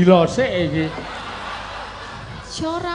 gila sik iki. Ora.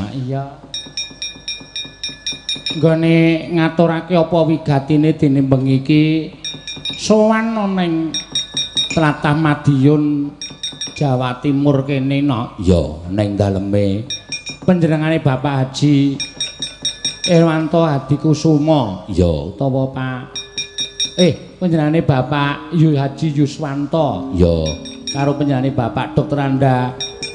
Mak. Iya. Nggone ngaturake apa wigatine dene bengi iki sowan ning tlatah Madiun Jawa Timur kene no. Ya, ning daleme Panjenengane Bapak Haji Irwanto Hadikusumo ya utawa Pak Eh, panjenengane Bapak Yu Haji Yuswanto ya karo panjenengane Bapak Dr. Anda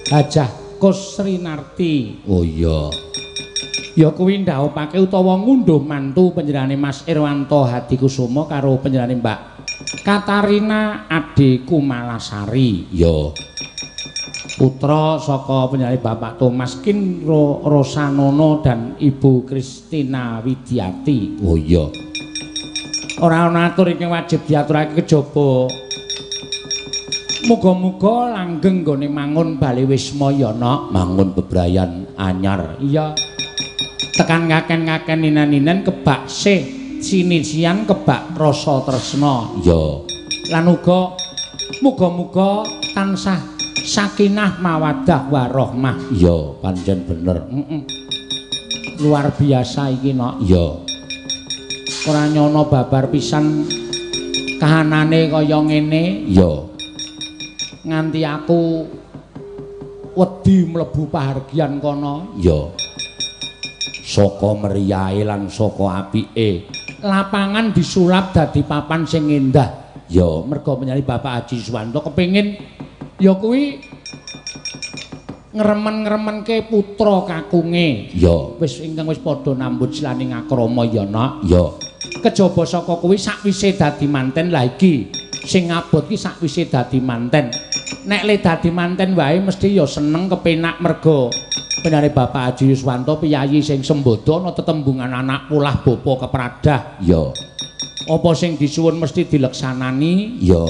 Hajah Kusrinarti. oh iya Ya kuwi ndhawuhake utawa ngunduh mantu panjenengane Mas Irwanto Hadikusumo karo panjenengane Mbak Katarina Ade Kumalasari. ya putra saka penyanyi Bapak Thomas Kinro Rosanono dan Ibu Kristina Widiati. oh iya Ora ana atur iki wajib diaturake kejaba. Muga-muga langgeng nggone mangun bali wisma ya, Nok. mangun bebrayan anyar Iya. Tekan ngaken-ngaken ninan-ninan kebak sih sinisian kebak rasa tresna. ya Lan uga muga-muga tansah sakinah mawaddah warahmah. ya pancen bener Mm-mm. Luar biasa iki, Nok. ya Ora nyono babar pisan kahanane kaya ngene ya nganti aku wedi mlebu pahargyan kono. ya saka meriyahe lan saka apike Lapangan disulap dadi papan sing endah. ya Merga penyanyi Bapak Haji Suwanto kepengin ya kuwi ngremen-ngremenke putra kakunge. ya Wis ingkang wis padha nambut silaning akrama ya, Nok. ya kejaba saka kuwi sakwise dadi manten lah iki sing abot ki sakwise dadi manten. Nek le dadi manten wae mesti ya seneng kepenak merga. Penare Bapak Haji Yuswanto piyayi sing sembodo ana tetembungan anak pulah bapa kepradah. Ya. Apa sing disuwun mesti dileksanani? Ya.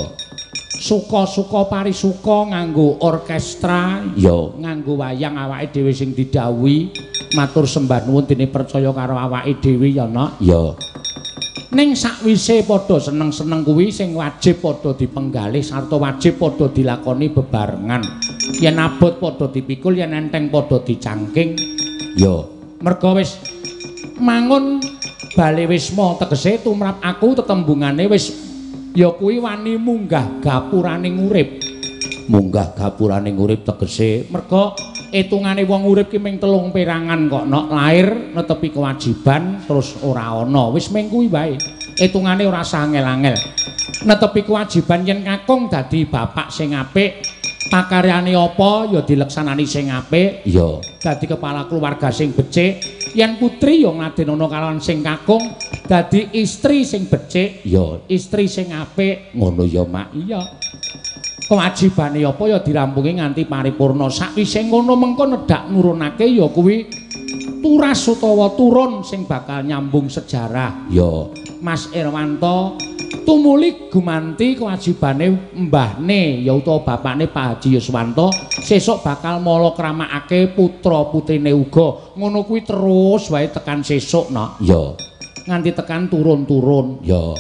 Suka-suka parisuka nganggo orkestra ya. nganggo wayang awake dhewe sing didhawuhi. Matur sembah nuwun dene percaya karo awake dhewe ya nok ya Ning sakwise padha seneng-seneng kuwi sing wajib padha dipenggalih sarta wajib padha dilakoni bebarengan. Yen abot padha dipikul, yen enteng padha dicangking. ya Merga wis mangun bali wisma tegese tumrap aku tetembungane wis ya kuwi wani munggah gapuraning urip. munggah gapuraning urip tegese Merga etungane wong urip ki ming telung perangan kok nok lair netepi kewajiban terus ora ana. Wis ming kuwi wae. Etungane ora sangel-angel. Netepi kewajiban yen kakung dadi bapak sing apik, pakaryane apa ya dileksanani sing apik. Iya dadi kepala keluarga sing becik. Yen putri ya ngladenana kalawan sing kakung dadi istri sing becik iya istri sing apik. Ngono ya mak. Iya kewajibane apa ya dirampungi nganti paripurna. Sakwise ngono mengko nedak nurunake ya kuwi turas utawa turun sing bakal nyambung sejarah. Iya Mas Irwanto tumuli gumanti kewajibane mbahne ya utawa bapakne Pak Haji Yuswanto sesuk bakal mala kramakake putra putrine uga. Ngono kuwi terus wae tekan sesuk no iya nganti tekan turun-turun. Iya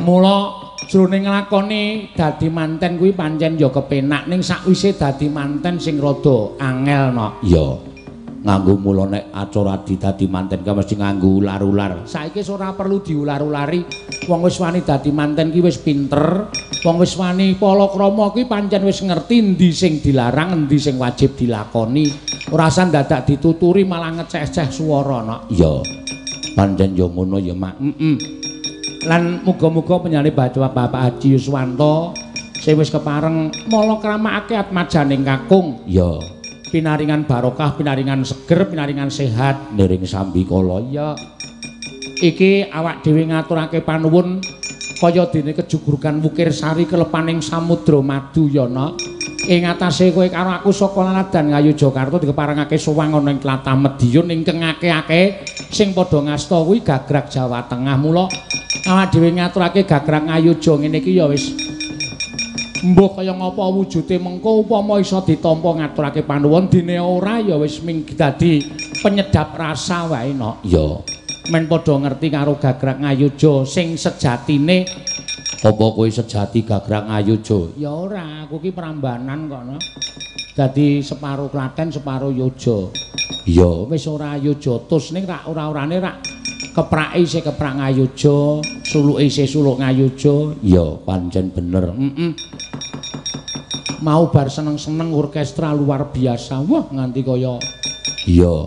mula jroning nglakoni dadi manten kuwi pancen ya kepenak ning sakwise dadi manten sing rada angel no iya nganggo mula nek acara dadi manten ka mesti nganggo ular-ular. Saiki ora perlu diular-ulari. Wong wis wani dadi manten ki wis pinter wong wis wani palakrama kuwi pancen wis ngerti endi sing dilarang endi sing wajib dilakoni. Ora usah dadak dituturi malah ngeceh-ceh swara no iya pancen ya ngono ya mak. Mm lan muga-muga penyane baca Bapak Haji Yuswanto sing wis kepareng mala kramakake atmajaning kakung. Iya pinaringan barokah pinaringan seger pinaringan sehat. Niring sambi kala ya. Iki awak dhewe ngaturake panuwun kaya dene kejugurkan wukir sari kelepaning samudra madu ya na ing atase kowe karo aku saka laladan ngayu Jakarta dikeparengake suwang ana ing tlatah Medion ingkang akeh-akeh sing padha ngasta kuwi gagrag Jawa Tengah mula awak dhewe ngaturake gagrag ngayuja ngene iki ya wis Mbok kaya ngapa wujude mengko upama iso ditampa ngaturake panuwun dene ora ya wis ming dadi penyedap rasa wae no. iya Men padha ngerti karo gagrag ngayuja sing sejatine apa kowe sejati gagrag ngayuja ya ora, aku ki prambanan kok. Dadi separo Klaten, separo Yoja. iya Wis ora Yoja tus ning rak ora-orane rak keprake isih keprak ngayuja, suluke isih suluk ngayuja. iya pancen bener Heeh. Mau bar seneng-seneng orkestra luar biasa. Wah, nganti kaya iya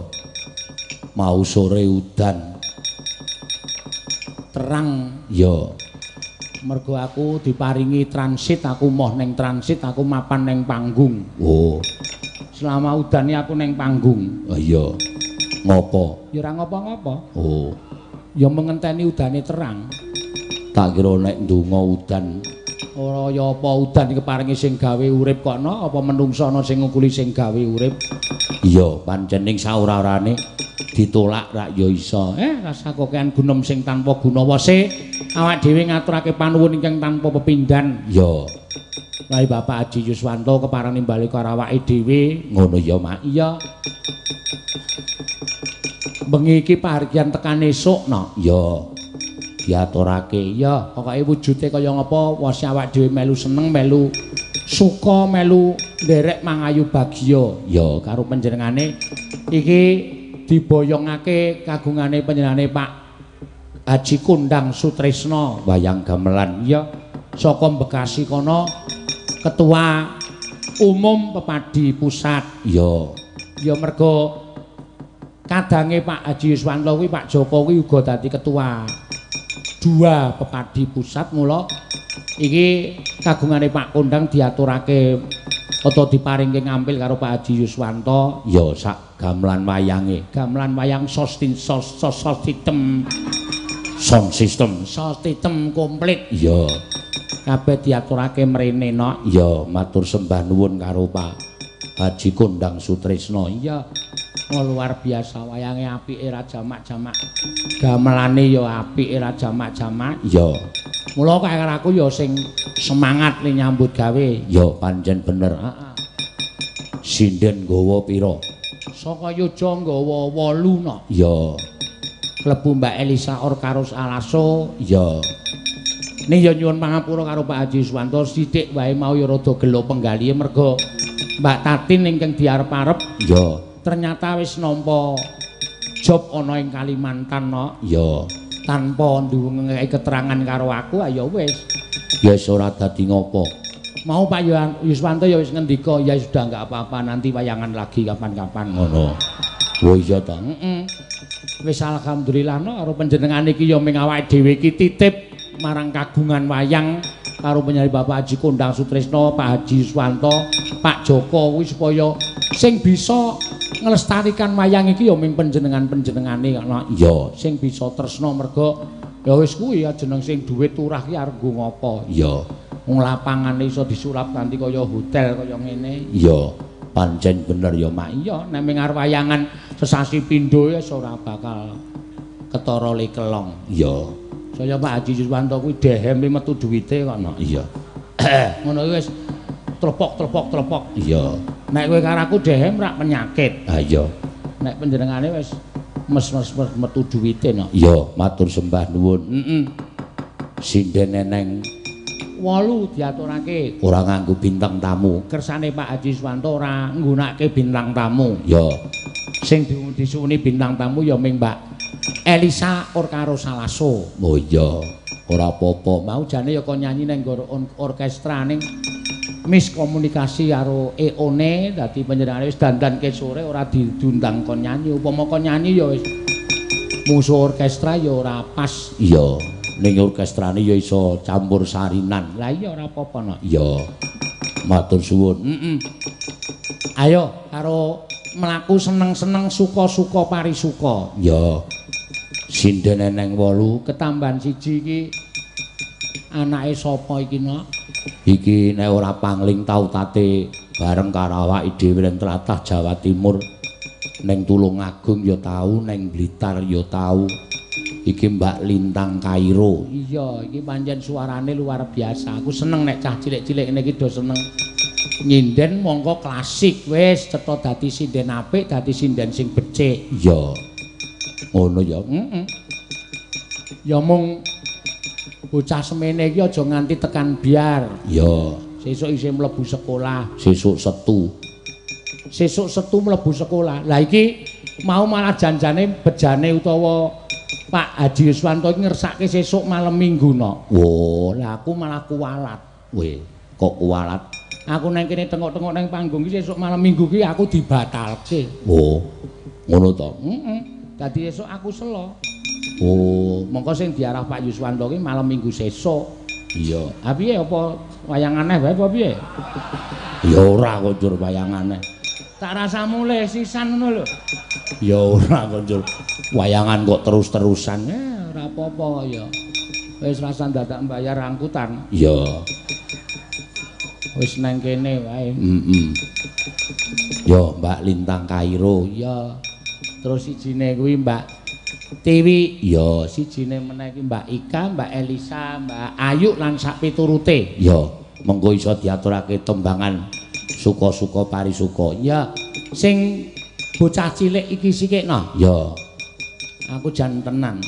mau sore udan terang iya mergo aku diparingi transit, aku moh ning transit, aku mapan ning panggung. oh Selama udane aku ning panggung. ah, iya ngopo Ya ora ngapa-ngapa. oh Ya mengenteni udane terang. tak kira nek ndonga udan Ora ya apa udan iki keparingi sing gawe urip kok no, apa menungso ana sing ngukuli sing gawe urip. Iya pancen ning saura-urane ditolak rak ya iso Eh, rasa kokean gunem sing tanpa guna wase, awak dhewe ngaturake panuwun ingkang tanpa pepindhan. iya Lai Bapak Haji Yuswanto keparani bali karo awake dhewe. ngono ya mak Iya. Bengi iki pahargyan tekan esuk no. iya diaturake. Iya, pokoke wujude kaya ngapa wase awak dhewe melu seneng, melu suka, melu nderek mangayu bagya. iya karo panjenengane iki diboyongake kagungane panjenengane Pak Haji Kundang Sutrisno wayang gamelan. Iya saka Bekasi kono ketua umum Pepadi Pusat. Iya ya mergo kadange Pak Haji Yuswanto kuwi Pak Joko kuwi uga dadi ketua dua Pepadi Pusat mula iki kagungane Pak Kundang diaturake atau diparingke ngampil karo Pak Haji Yuswanto. Iya sak gamelan wayange. Gamelan wayang sostin sos sos sistem sound system. Sistem komplit. Iya kabeh diaturake mrene no iya matur sembah nuwun karo Pak Haji Kondang Sutrisno. Iya oh, luar biasa wayange apike ra jamak-jamak. Gamelane ya apike ra jamak-jamak. Iya mula kok karo aku ya sing semangat ning nyambut gawe. Iya pancen bener. Heeh. Sinden gawa pira? Saka yoja nggawa 8 no. Iya klebu Mbak Elisa Orkarus Alaso. Iya Ning ya nyuwun pangapura karo Pak Haji Suwanto sithik wae mau ya rada gelo penggalihe mergo Mbak Tatin ingkang diarep-arep. Iya ternyata wis nampa job ana ing Kalimantan no iya tanpa ndungai keterangan karo aku ayo wis. Ya wis ora dadi ngopo. Mau Pak Yuswanto ya wis ngendika ya sudah enggak apa-apa nanti wayangan lagi kapan-kapan. Ngono. Oh iya ta? Heeh wis alhamdulillah no karo panjenengan iki ya ming awake dhewe iki titip marang kagungan wayang karo penyanyi Bapak Haji Kondang Sutrisno, Pak Haji Suwanto, Pak Joko kuwi supaya sing bisa nglestarikan wayang iki ya ming panjenengan-panjenengane ana iya sing bisa tresna merga ya wis kuwi ya jeneng sing duwe turah ki arep ngopo. Iya. Wong lapangane iso disulap kanthi kaya hotel kaya ngene. Iya. Pancen bener ya mak. Iya nek ming arep wayangan sesasi pindho ya ora bakal ketara lekelong. Iya. Saya Pak Haji Suswanto kuwi dehem metu duwite kok. Iya. Ngono kuwi wis tlepok-tlepok-tlepok. Iya. Nek kowe karo aku dehem rak penyakit. Ha iya. Nek panjenengane wis mes-mes metu duwite no. Iya, matur sembah nuwun. Heeh. Sinden neneng 8 diaturake. Ora nganggo bintang tamu. Kersane Pak Haji Suswanto ora nggunakake bintang tamu. Iya. Sing disuwuni bintang tamu ya ming Mbak Elisa or karo Salaso. Oh iya, ora apa-apa. Mau jane ya kok nyanyi ning orkestra ning miskomunikasi karo Eone dadi panjenengane wis dandan ke sore ora diundang kon nyanyi. Upama kon nyanyi ya wis musuh orkestra ya ora pas. Iya, ning orkestrane ya iso campur sarinan. Lah iya ora apa-apa no. Iya. Matur suwun. Heeh. Ayo karo mlaku seneng-seneng suka-suka parisuka. Iya. sinden eneng wolu ketambahan siji iki anake sapa iki no iki nek ora pangling tau tate bareng karo awake dhewe ning tlatah Jawa Timur. Ning Tulungagung ya tau ning Blitar ya tau. Iki Mbak Lintang Kairo. Iya iki pancen suarane luar biasa. Aku seneng nek cah cilik-cilik ngene iki do seneng. Nyinden mongko klasik wis cetha dadi sinden apik dadi sinden sing becik. Iya. Ngono ya. Heeh ya mung bocah semene iki aja nganti tekan biar ya sesuk isih mlebu sekolah sesuk setu sesuk setu mlebu sekolah lah iki mau malah janjane bejane utawa Pak Haji Yuswanto iki ngersake sesuk malam Minggu no. Wo, lah aku malah kualat. Weh, kok kualat? Aku nang kene tengok-tengok nang panggung iki sesuk malam Minggu ki aku dibatalke. Wo, ngono to? Heeh. Dadi esuk aku selo. Oh, mongko sing diarah Pak Yuswanto ki malam Minggu sesuk. Iya. Ha piye apa wayang aneh wae apa piye? Ya ora kok jur wayang aneh. Tak rasa mulih sisan ngono lho. Ya ora kok jur wayangan kok terus-terusan. Eh, ora apa-apa ya. Wis rasa dadak mbayar angkutan. Iya. Wis nang kene wae. Heeh. Yo Mbak Lintang Kairo. Iya. Terus sijine kuwi Mbak Tiwi. Iya, sijine meneh iki Mbak Ika, Mbak Elisa, Mbak Ayu lan sak piturute. Iya, mengko iso diaturake tembangan suka-suka parisuka. Iya. Sing bocah cilik iki sikikno. Iya. Aku jan tenan.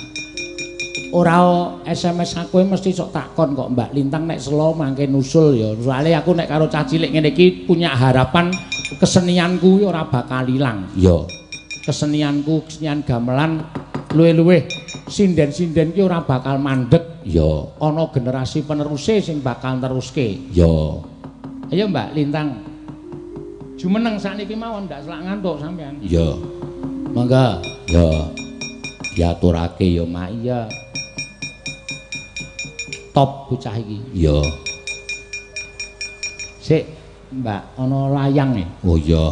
Ora SMS aku mesti sok takon kok Mbak Lintang nek selo mangke nusul ya. Soale aku nek karo cah cilik ngene iki punya harapan kesenianku ora bakal ilang. Iya. Kesenianku, kesenian gamelan luwe-luwe sinden-sinden ki ora bakal mandek. Iya. Ana generasi peneruse sing bakal teruske. Iya. Ayo Mbak Lintang. Jumeneng sakniki mawon ndak selak ngantuk sampean. Iya. Mangga. Ya. Diaturake ya, Mak. Iya. Top bocah iki. Iya. Sik, Mbak, ana layang e. Oh iya.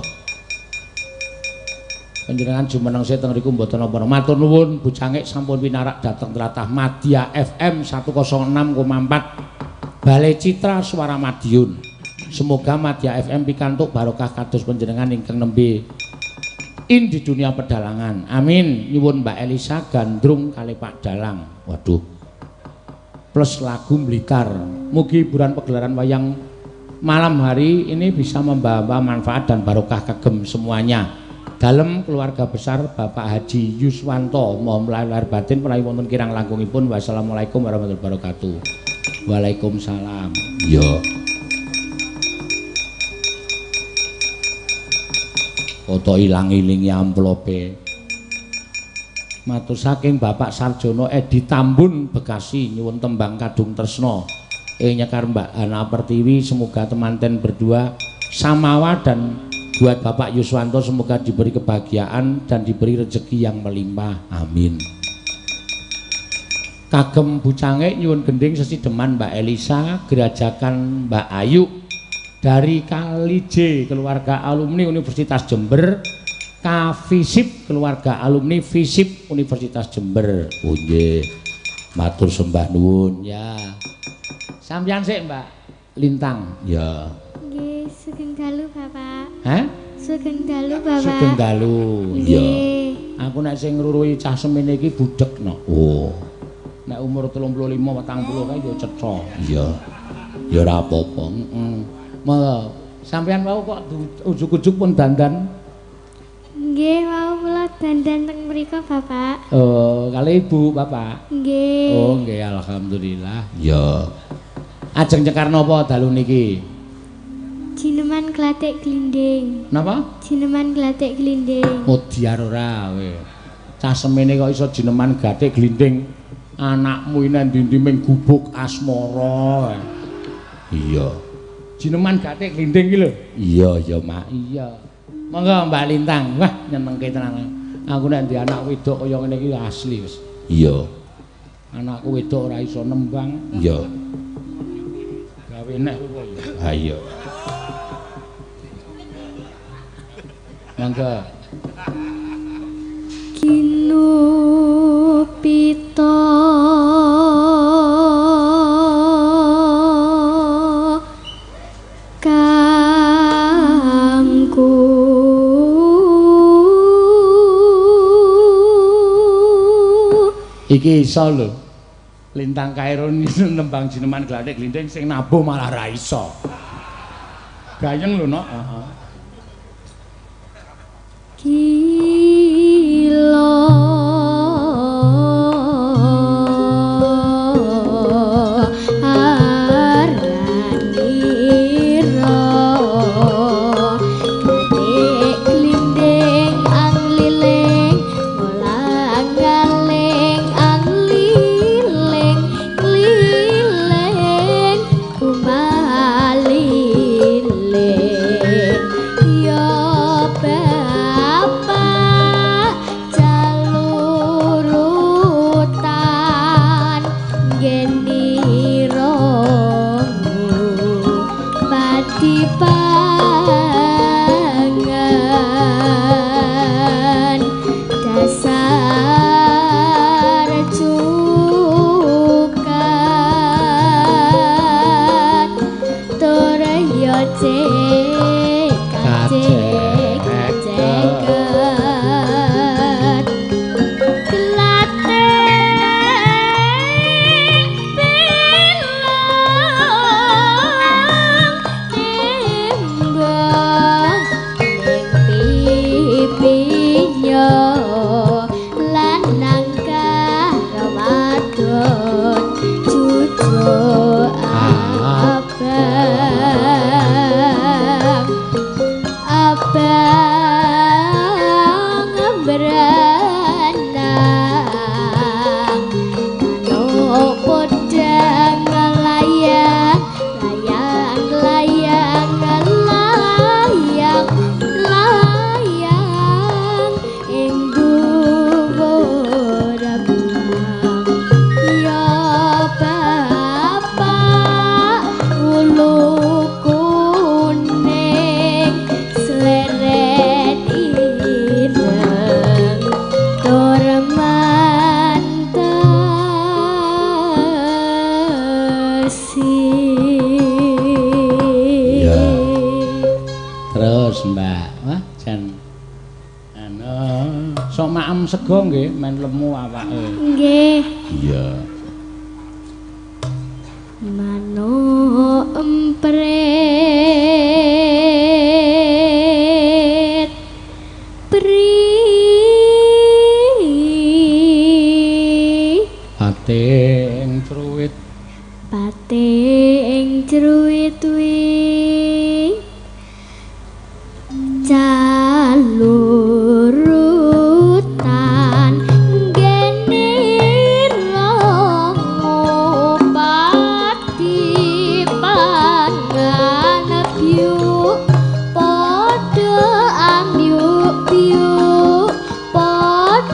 Panjenengan jumeneng sik teng riku mboten napa Matur nuwun bocangik sampun pinarak dhateng tlatah Madya FM 106,4 Balai Citra Suara Madiun. Semoga Madya FM pikantuk barokah kados panjenengan ingkang nembe in di dunia pedalangan. Amin. Nyuwun Mbak Elisa gandrung kali Pak Dalang. Waduh. Plus lagu Blitar. Mugi hiburan pegelaran wayang malam hari ini bisa membawa manfaat dan barokah kagem semuanya. Dalam keluarga besar Bapak Haji Yuswanto, mohon lahir batin menawi wonten kirang langkungipun. Wassalamualaikum warahmatullahi wabarakatuh. Waalaikumsalam. Ya. Foto ilang-ilingi amplope. Matur saking Bapak Sarjono Edi Tambun Bekasi nyuwun tembang kadung tresno. Ing nyekar Mbak Ana Pertiwi semoga temanten berdua samawa dan buat Bapak Yuswanto semoga diberi kebahagiaan dan diberi rezeki yang melimpah. Amin. kagem bucange nyuwun gending sesideman Mbak Elisa, gerajakan Mbak Ayu dari Kali J keluarga alumni Universitas Jember, Kavisip keluarga alumni Visip Universitas Jember. Oh nggih. Matur sembah nuwun. Ya. Sampeyan sik, Mbak Lintang. Ya. Nggih, sugeng dalu, Bapak. Hah? Sugeng dalu, Bapak. Sugeng dalu. Iya. Aku nek sing ngruruhi cah semene iki budhekno. Oh. Nek umur 35 40 kae yo cetha. Iya. Ya ora apa-apa. Heeh. Monggo. Sampeyan wau kok ujug-ujug pun dandan. Nggih, mau kula dandan teng mriku, Bapak. Oh, kali ibu, Bapak. Nggih. Oh, nggih alhamdulillah. Ya. Ajeng cekar napa dalu niki? Jineman glatik glinding. Napa? Jineman glatik glinding. Mudiar ora we. Cah semene kok iso jineman gathik glinding. Anakmu ini ndi-ndi ming gubuk asmara. Iya. Jineman gathik glinding iki lho. Iya, ya, Mak. Iya. Monggo Mbak Lintang. Wah, nyenengke tenan. Aku nek ndek anak wedok kaya ngene iki asli wis. Iya. Anakku wedok ora iso nembang, Iya. gawe nek kok. Ha iya. Monggo. Kinupita Iki iso lho. Lintang Kairun nembang jineman glathik glinding sing nabuh malah ra iso. Gayeng lho, Nok. Heeh.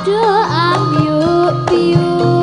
Biu Podo ambiu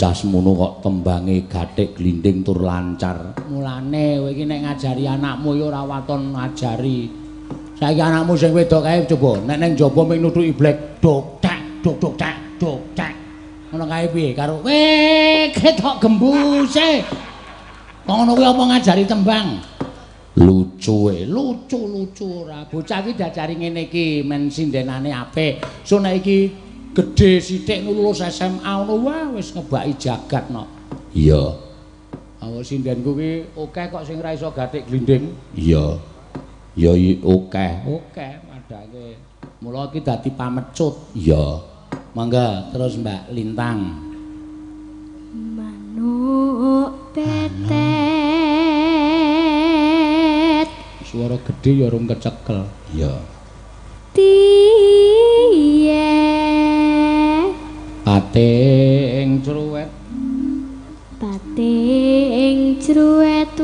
bocah semono kok tembange gathik glinding tur lancar. Mulane kowe iki nek ngajari anakmu ya ora waton ngajari. Saiki anakmu sing wedok kae coba nek ning jaba ming nutuki blek dok tak dok dok tak dok tak. Ngono kae piye? Karo weh ketok gembuse kok ngono kuwi apa ngajari tembang? Lucu e lucu lucu ora. Bocah iki diajari ngene iki men sindenane apik. So nek iki gedhe sithik lulus SMA ngono wah wis ngebaki jagat no iya. Awu sindenku ki akeh kok sing ora iso gatik glinding? Iya. Ya akeh akeh padake. Mula iki dadi pamecut. Iya. Mangga terus Mbak Lintang. Manuk petet suara gedhe ya rung kecekel. Iya. Tiye pating cruwet pating cruwet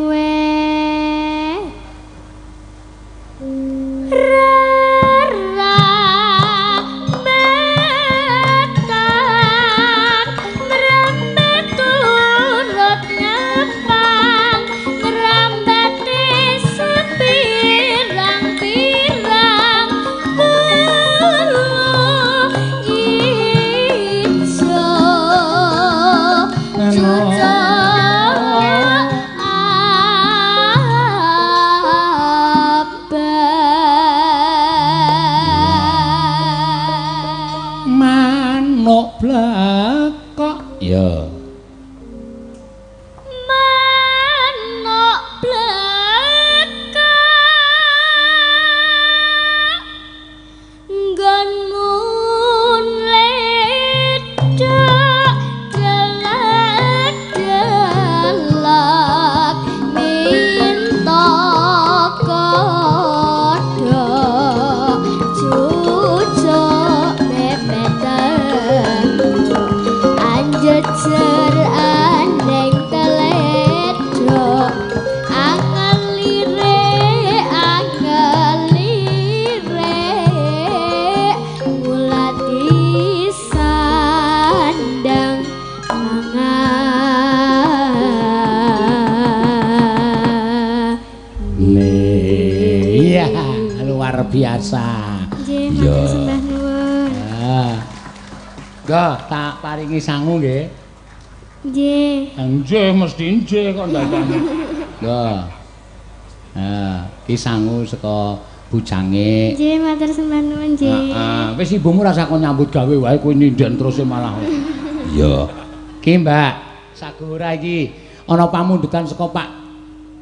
paringi sangu nggih. Nggih. Nggih, mesti nggih kok ndadane. Nggih. Ha, iki sangu saka bujange. Nggih, matur sembah nuwun nggih. Heeh, wis ibumu rasa kon nyambut gawe wae kowe ninden terus malah. Iya. Ki, Mbak, sagura iki ana pamundukan saka Pak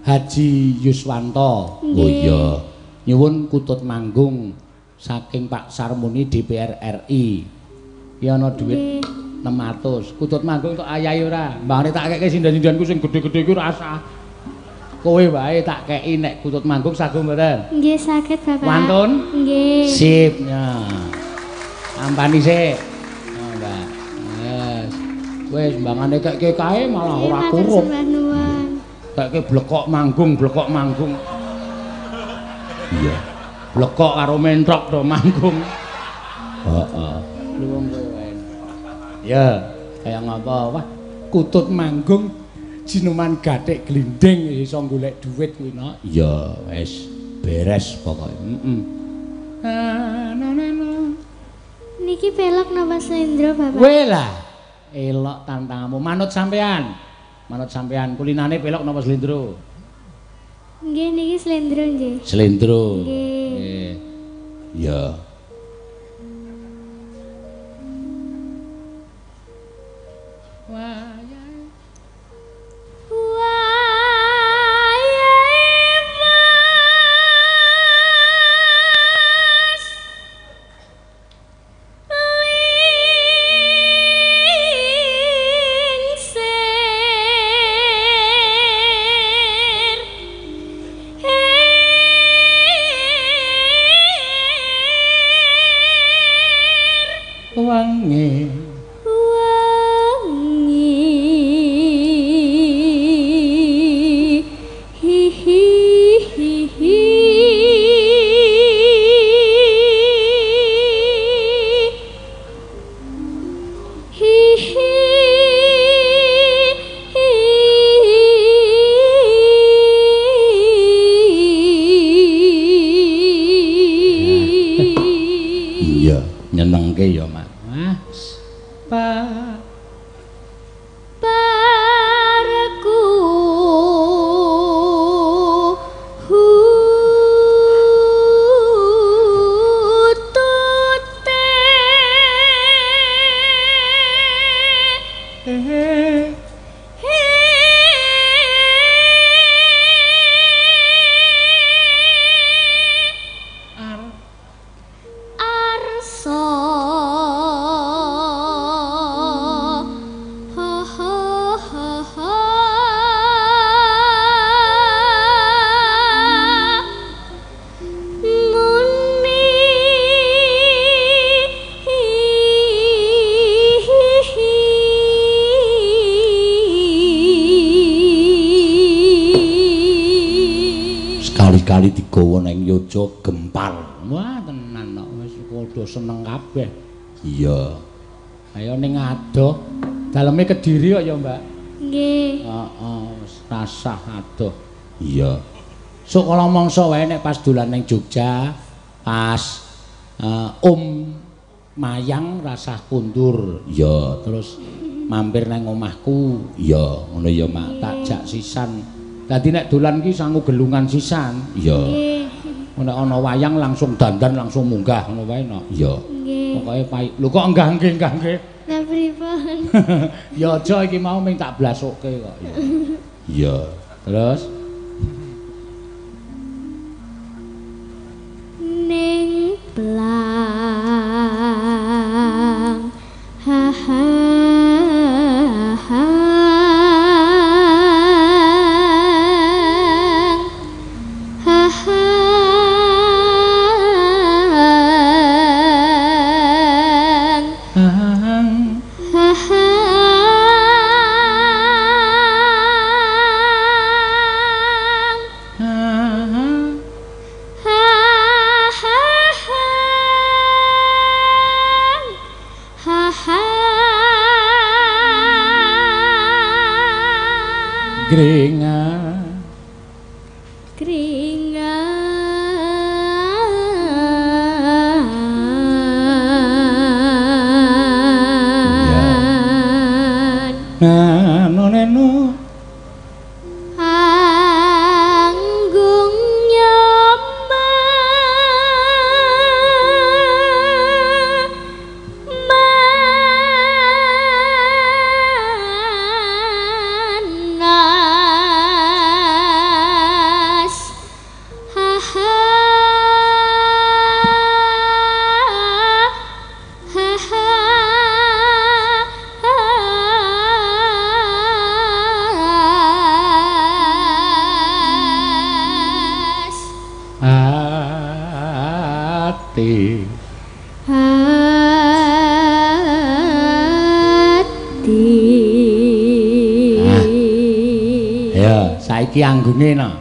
Haji Yuswanto. Oh iya. Nyuwun kutut manggung saking Pak Sarmuni DPR RI. Ki ana dhuwit 600. Kutut manggung untuk ayahi ora? Mbahane tak keke sindan-sindanku sing gedhe-gedhe iku rasa. Kowe wae tak keki nek kutut manggung sagu mboten? Nggih saged, Bapak. Wantun? Nggih. Sip, ya. Ampani sik. Oh, Mbak. Wes. Wes mbangane keke kae malah ora kurup. Keke blekok manggung, blekok manggung. Iya. Blekok karo mentrok to manggung. Heeh. Luwung kowe. Ya, kaya ngapa? Wah, kutut manggung jinuman gathik glinding iso golek dhuwit kuwi no. Ya, wis beres pokoke. Heeh. Niki pelok napa slendro, Bapak? Weh lah. Elok tantanganmu. Manut sampean. Manut sampean kulinane pelok napa slendro? Nggih, niki slendro nggih. Slendro. Nggih. Ya. Hee adoh. Daleme Kediri kok ya, Mbak. Nggih. Heeh, wis rasah adoh. Iya. Sok kala mangsa wae nek pas dolan ning Jogja, pas eh, Om Mayang rasah kundur, Iya. terus mampir nang omahku, Iya, ngono ya, Mak. tak jak sisan. Dadi nek dolan ki sangu gelungan sisan. Iya. Nek ana wayang langsung dandan langsung munggah ngono wae no. Iya. Pokoke pai. Lho kok enggah nggih enggah nggih. Pripun? ya aja iki mau ming tak blasukke kok. ya. Iya. Terus ya saiki anggunge no?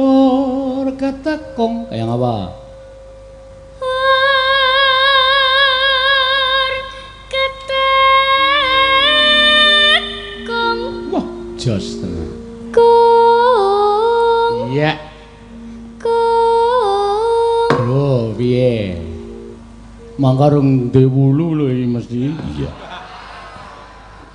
Or ketekung. Kaya ngapa ketekung. Wah jos tenan. Kung. Iya. Kung. Lho piye? Mangka rung duwe wulu lho iki mesti. Iya.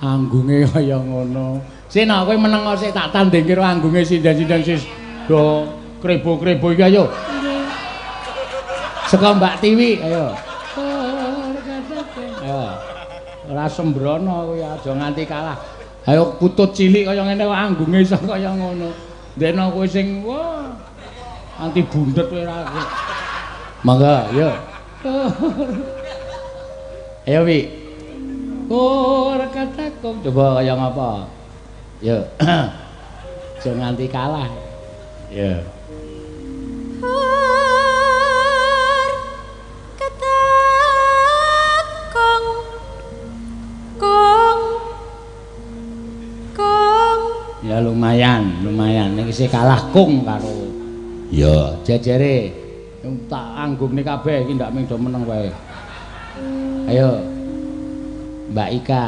Anggunge kaya ngono Sina kowe meneng kok sik tak tandingke karo anggunge sindan-sindan sis do krebo-krebo. Iki ayo. Nggih saka Mbak Tiwi ayo. Ayo. Ora sembrono kowe aja nganti kalah. Ayo putut cilik kaya ngene kok anggunge iso kaya ngono. Ndekno kowe sing wah anti bundet kowe ora mangga yo ayo wi. Ora katakom coba kaya ngapa yo aja nganti kalah yo Ya lumayan, lumayan. Nek isih kalah kung karo Iya. jejere. Yang tak anggungne kabeh iki ndak mung do meneng wae. Ayo. Mbak Ika.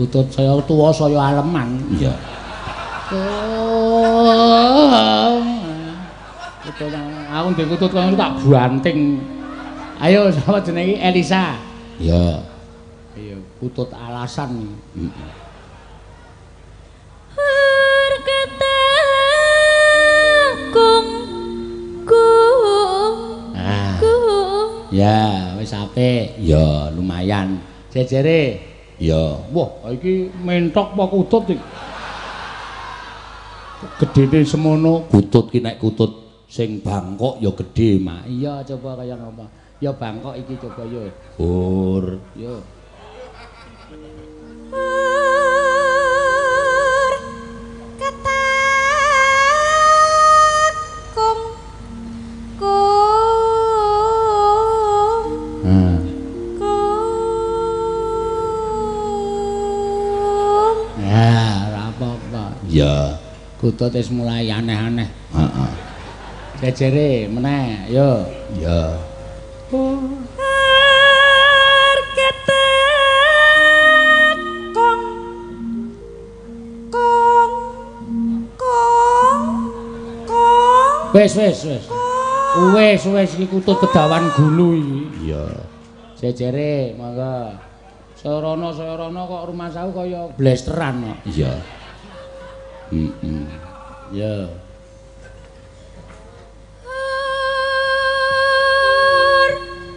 Kutut saya tuwa saya aleman. Iya. Kutut aku ndek kutut kok tak banting. Ayo sapa jenenge Elisa? Iya. Iya, kutut alasan. Heeh. Ah. kung Ya, wis apik. Ya, lumayan. Jejere. Ya. Wah, iki mentok apa kutut iki? Gedene semono. Kutut ki nek kutut sing bangkok ya gedhe, Mak. Iya, coba kaya ngapa? Ya Bangkok iki coba yo. Ur. Yo. Kutut wis mulai aneh-aneh. Heeh. Jejere meneh, yo. Ya. Kung kung Wis, wis, wis. Wis, wis iki kutut kedawan gulu iki. Ya. Jejere, monggo. Sarana sarana kok rumah saku kaya blesteran kok. Iya. Heeh. Ya.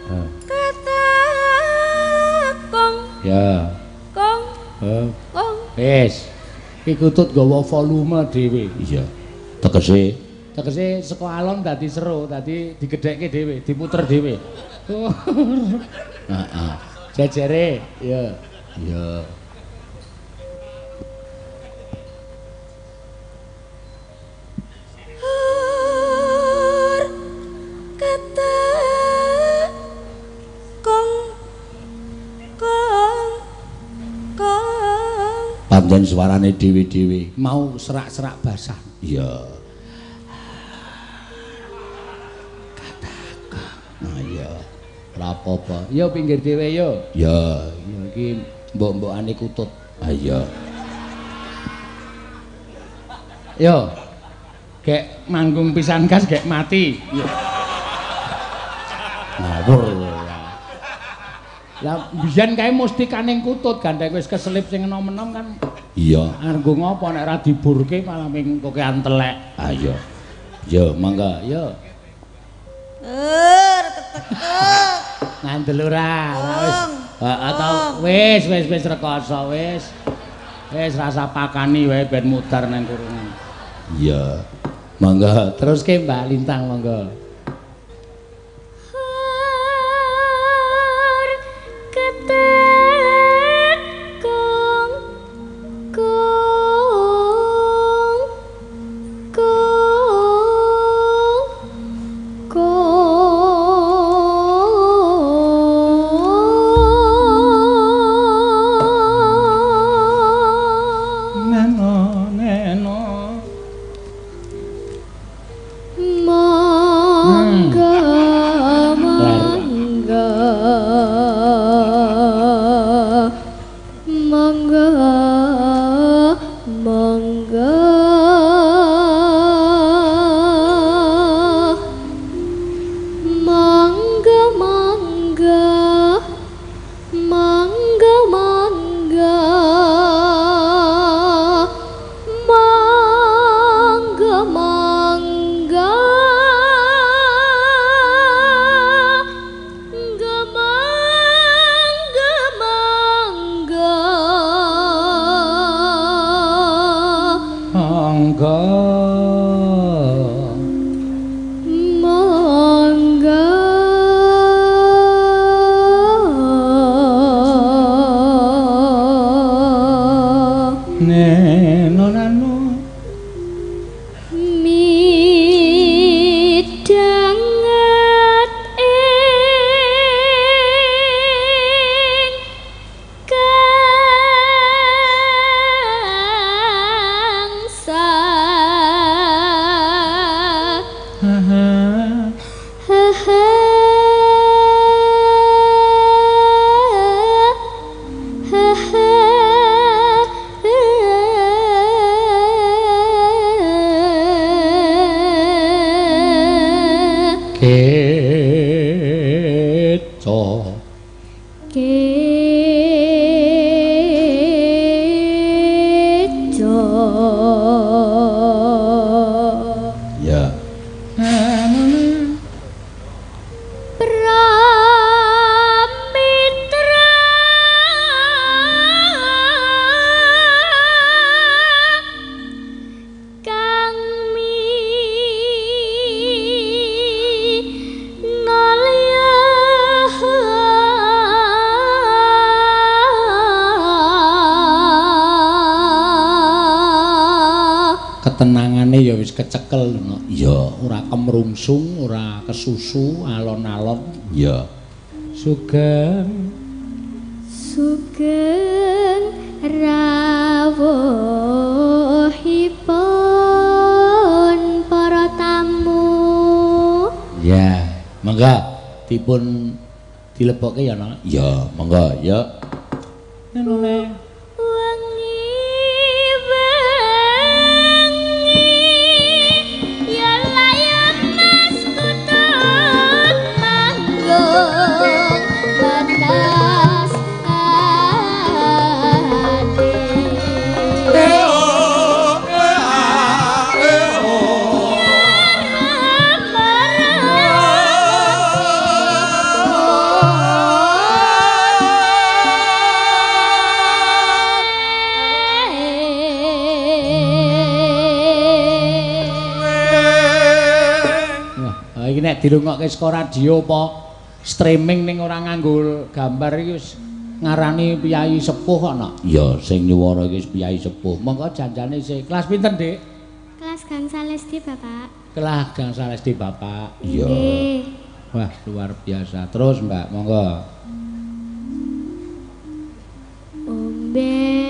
Ah, Ya. kung Eh, kung Wis. Iki kutut gawa volume dhewe. Iya. Tegese Tegese saka alon dadi seru, dadi digedhekke dhewe, diputer dhewe. Heeh. Jejere, ya. Ya. Kung Pancen suarane dhewe-dhewe. Mau serak-serak basah. Iya. Nah, iya. Ora apa-apa. Ya pinggir dhewe yo. Ya. Ya iki mbok-mbokane kutut. Ah, iya. Yo. Gek manggung pisan gas gek mati. Yo. Ngawur. Lah biyen kae mesti kaning kutut gandeng wis keselip sing enom-enom kan Iya. argo ngopo nek ra diburke malah ming koke antelek. Ah, iya. Ya, mangga. Yo. Ur ketek Ngandel ora, ora wis. Heeh to, wis wis wis rekoso wis. Wis rasa pakani wae ben mudar nang kurungan. Iya. Mangga. Terus ke Mbak Lintang monggo. Kesusu alon-alon. Ya. Sugeng. Sugeng rawuhipun para tamu. Ya mangga dipun dilebokke ya no ya monggo ya dirungokke saka radio apa streaming ning ora nganggo gambar iki wis ngarani piyai sepuh kok no ya sing nyuwara iki piyai sepuh. Monggo janjane sih kelas pinten dik? Kelas gangsal SD bapak. Kelas gangsal SD bapak. Iya wah luar biasa. Terus mbak monggo. Omben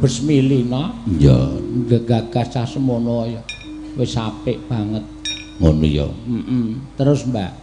kaya arep mbrebes mili no ya. Gegagas cah semono ya. Wis apik banget. Ngono ya. Mm-mm. terus mbak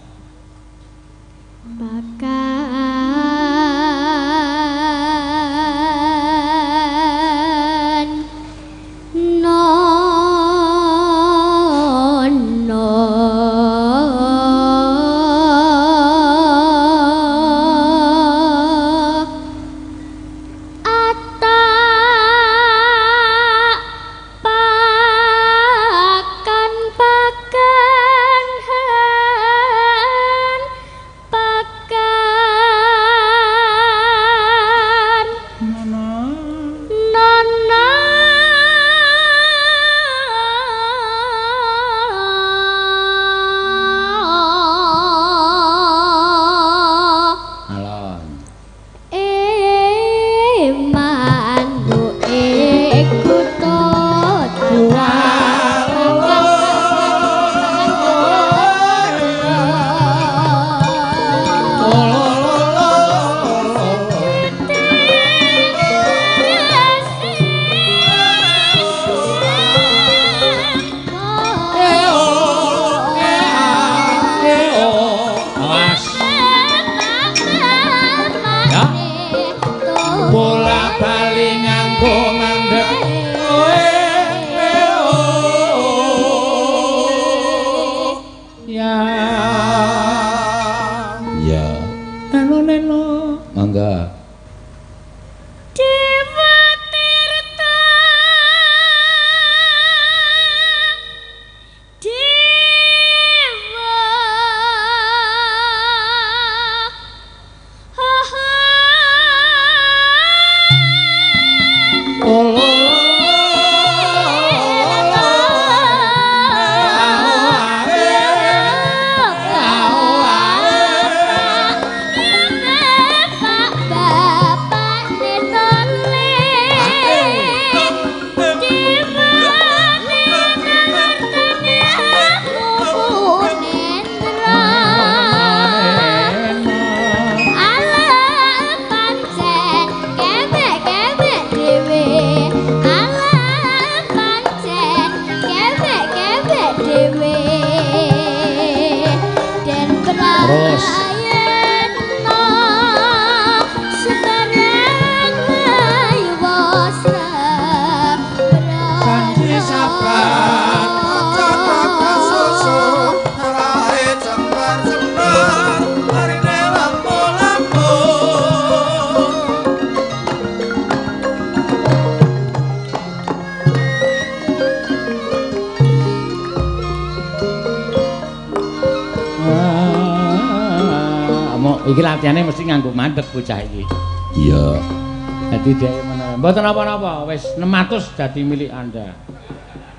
600 dadi milik Anda.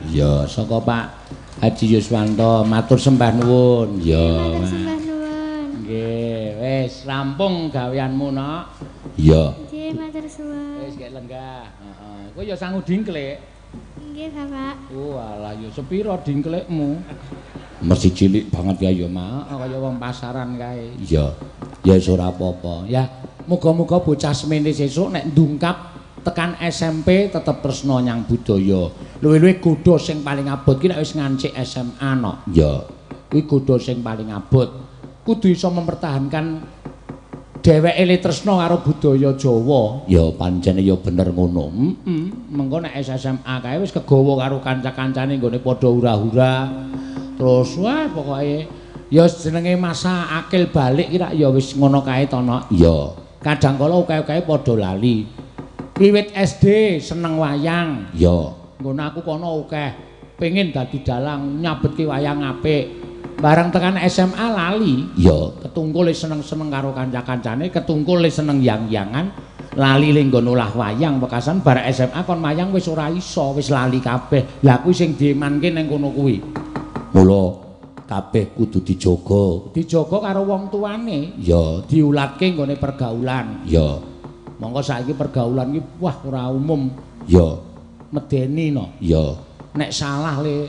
Iya. Saka Pak Haji Yuswanto, matur sembah nuwun. Iya. Matur sembah nuwun. Nggih, wis rampung gaweanmu, Nok. Iya. Nggih, matur suwun. Wis gek lenggah. Heeh. Kowe ya sangu dingklik. Nggih, Bapak. Walah, ya sepira dingklikmu? Mesti cilik banget ya ya, Mak, kaya wong pasaran kae. Iya. Ya wis ora apa-apa. Ya, muga-muga bocah semene sesuk nek ndungkap tekan SMP tetep tresno nyang budaya. Luwih-luwih godho sing paling abot ki nek wis ngancik SMA no. Iya. Kuwi godho sing paling abot. Kudu iso mempertahankan dheweke le tresno karo budaya Jawa. Ya pancene ya bener ngono. Heeh. Mengko nek SMA kae wis kegawa karo kanca-kancane nggone padha hura-hura. Terus wah pokoke ya jenenge masa akil balik ki ya wis ngono kae to no. Iya. Kadang kala akeh-akeh padha lali. Wiwit SD seneng wayang. Iya. Ngono aku kono akeh pengin dadi dalang nyabetke wayang apik. Bareng tekan SMA lali. Iya. Ketungkul seneng-seneng karo kanca-kancane, ketungkul seneng yang-yangan, lali ning nggon olah wayang bekasan bar SMA kon wayang wis ora iso, wis lali kabeh. Lah kuwi sing diemanke ning kono kuwi. Mula kabeh kudu dijaga. Dijaga karo wong tuane, Iya. diulatke nggone pergaulan. Iya. Monggo saiki pergaulan iki wah ora umum, Iya. medeni no. Iya. Nek salah le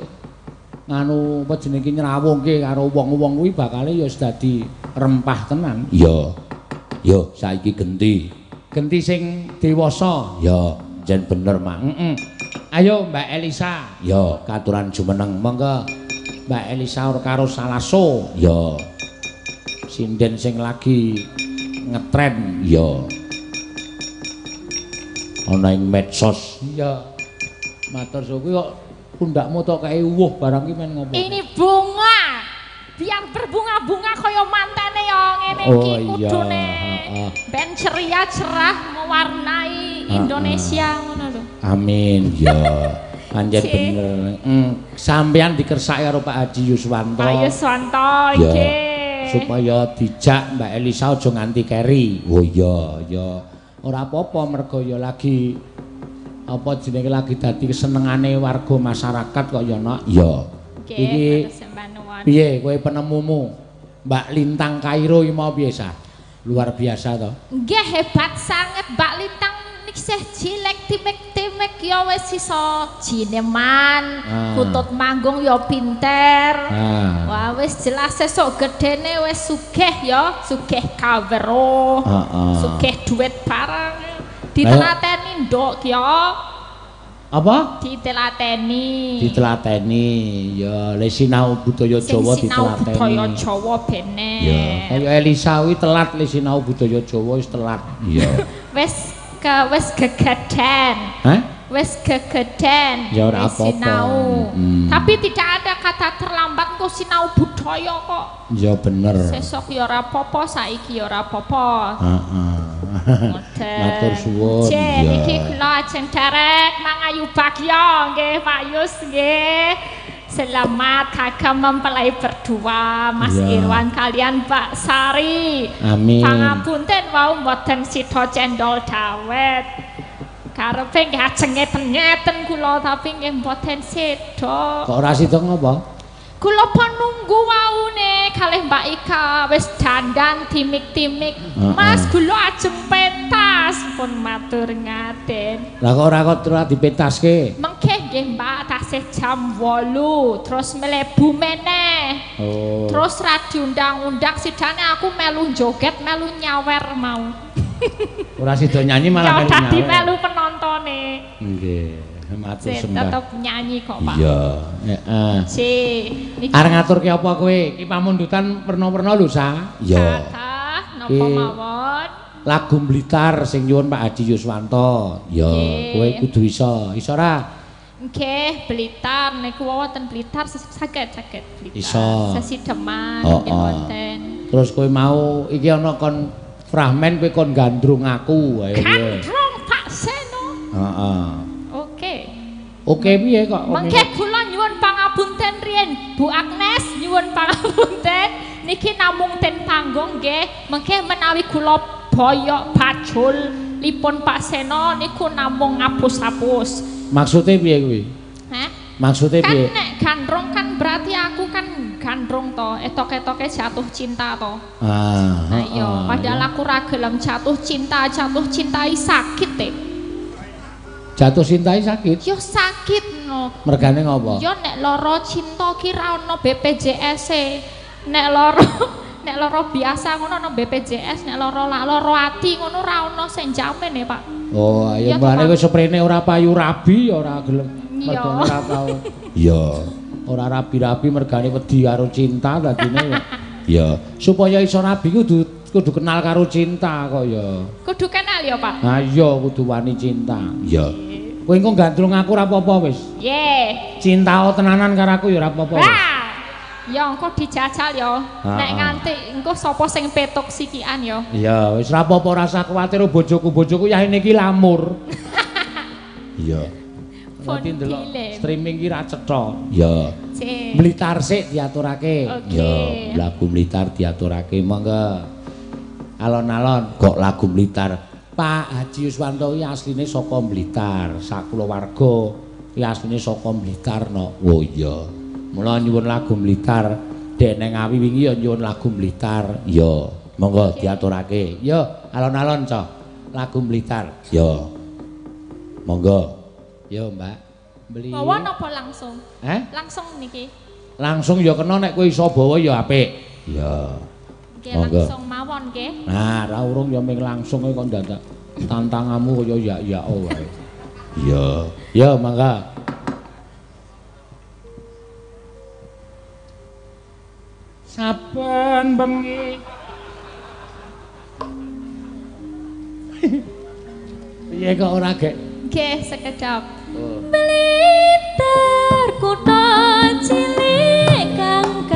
nganu apa jenenge nyrawungke karo wong-wong kuwi bakale ya wis dadi rempah tenan. Iya. Yo saiki genti. Genti sing dewasa. Ya, jen bener, Mak. Heeh. Ayo Mbak Elisa, Ya, katuran jumeneng. monggo Mbak Elisa ora karo Salaso, Ya, sinden sing lagi ngetren. ya. Ana ing medsos. Iya. Matur kuwi kok pundakmu tok kae uwuh barang ki men ngopo? Ini bunga. Biar berbunga-bunga kaya mantene ya ngene Oh, iki iya, kudune. Ben ceria cerah mewarnai Indonesia ngono lho. Amin. Ya. Anjen Cik. bener. Mm, sampeyan dikersaki karo Pak Haji Yuswanto Pak Yuswanto nggih. supaya dijak Mbak Elisa aja nganti keri. Oh iya, ya. Ora apa-apa mergo ya lagi apa jenenge lagi dadi kesenengane warga masyarakat kok ya nok. Ya. Iki-. Piye kowe penemumu? Mbak Lintang Kairo iki mau biasa. Luar biasa to. Nggih hebat sanget Mbak Lintang niksih cilek timek-timek ya wis iso jineman, Ah. kutut manggung ya pinter. Ah. Wah wis jelas sesuk gedene wis sugih ya, sugih kawero. Heeh. Sugih duit barang. Ditelateni nduk ya, Apa? ditelateni. Ditelateni ya le sinau budaya Jawa sinau budaya ditelateni. Jawa bene. Ya. Kaya Elisa kuwi telat le sinau budaya Jawa wis telat. Ya. Wis wis gegeden. Hah? Wis gegeden. Ya ora apa-apa. sinau. Mm. Tapi tidak ada kata terlambat kok sinau budaya kok. Ya bener. Sesok ya ora apa-apa, saiki ya ora apa-apa. Heeh. Matur suwun. Cek, iki kula ajeng derek mangayu bagya nggih Pak Yus nggih. Selamat kakak mempelai berdua Mas Ya. Irwan kalian Mbak Sari. Amin. Pangapunten wau mboten sida cendol dawet. Karepe nggih ajeng ngeten-ngeten kula tapi nggih mboten sida. Kok ora sida ngopo? Kula penunggu waune kalih Mbak Ika wis dandan timik-timik. Mas kula ajeng pentas pun matur ngaten. Lah kok ora kok ora dipetaske? Mengke nggih Mbak tasih jam 8 terus melebu meneh. Oh. Terus ra diundang-undang sidane aku melu joget, melu nyawer mau. Ora sida nyanyi malah Ya melu nyawer. melu penontone. Nggih. Matur sembah. tetep nyanyi kok, Pak. Iya. Heeh. Sik. Niki Arep ngaturke apa kowe? Ki pamundutan perno-perno lho, Sa. Ya. Kathah napa mawon? Lagu Blitar sing nyuwun Pak Haji Yuswanto. Ya. Nggih. Kowe kudu iso. Iso ora? Nggih, Blitar niku wonten Blitar saged-saged Blitar. Iso. Sesi Oh, oh. wonten. Terus kowe mau iki ana kon fragmen kowe kon gandrung aku. Piye? Gandrung Pak Seno. Heeh. Oke. Piye kok? Mengke kula nyuwun pangapunten riyen Bu Agnes nyuwun pangapunten niki namung ten panggung nggih. Mengke menawi kula boyok bajul lipun Pak Seno niku namung ngapus-apus. Maksude piye kuwi? Hah? Maksude Kan piye? nek gandrung kan berarti aku kan gandrung to, etok-etoke jatuh cinta to. Ah, Nah, iya, heeh, padahal aku ra gelem jatuh cinta, jatuh cintai sakit teh. Jatuh cintai sakit. Yo sakit no. Mergane ngopo? Yo nek loro cinta ki ra ono BPJS -e. Nek loro nek loro biasa ngono ono BPJS, nek loro la loro ati ngono ra ono sing jamin ya, Pak. Oh, ya mbane wis sprene ora payu rabi ya ora gelem. Mergane ora tau. Iya. Ora rabi-rabi mergane wedi karo cinta dadine ya. Iya. supaya iso rabi kudu kudu kenal karo cinta kok ya. Kudu kenal ya, Pak. Ha iya kudu wani cinta. Iya. Kowe engko gandrung aku ora apa-apa wis. Ye. Cinta tenanan karo aku ya ora apa-apa. Ya engko dijajal ya. Nek nganti engko sapa sing petuk sikian ya. Iya, wis ora apa-apa rasa kuwatir bojoku bojoku ya ini iki lamur. Iya. Nanti ndelok streaming ki ra cetha. Iya. Cek. Blitar sik diaturake. Oke. Iya, lagu Blitar diaturake monggo. Alon-alon. Kok lagu Blitar? Pak Haji Yuswanto iki asline saka Blitar, sakulawarga iki asline saka Blitar no. Oh iya. Mula nyuwun lagu Blitar, Dek Neng Awi wingi ya nyuwun lagu Blitar. Iya. Monggo diaturake. Yo, alon-alon, Cok. Lagu Blitar. Iya. Monggo. Yo, Mbak. Beli. Bawa napa langsung? Eh? Langsung niki. Langsung ya kena nek kowe iso bawa ya apik. Iya. Nggih langsung mawon nggih. Nah, ra urung ya ming langsung kok dadak tantanganmu kaya ya ya wae. Iya. Yo, mangga. Saben bengi Piye kok ora gek? Nggih sekedap. Blitar kutha cilik kang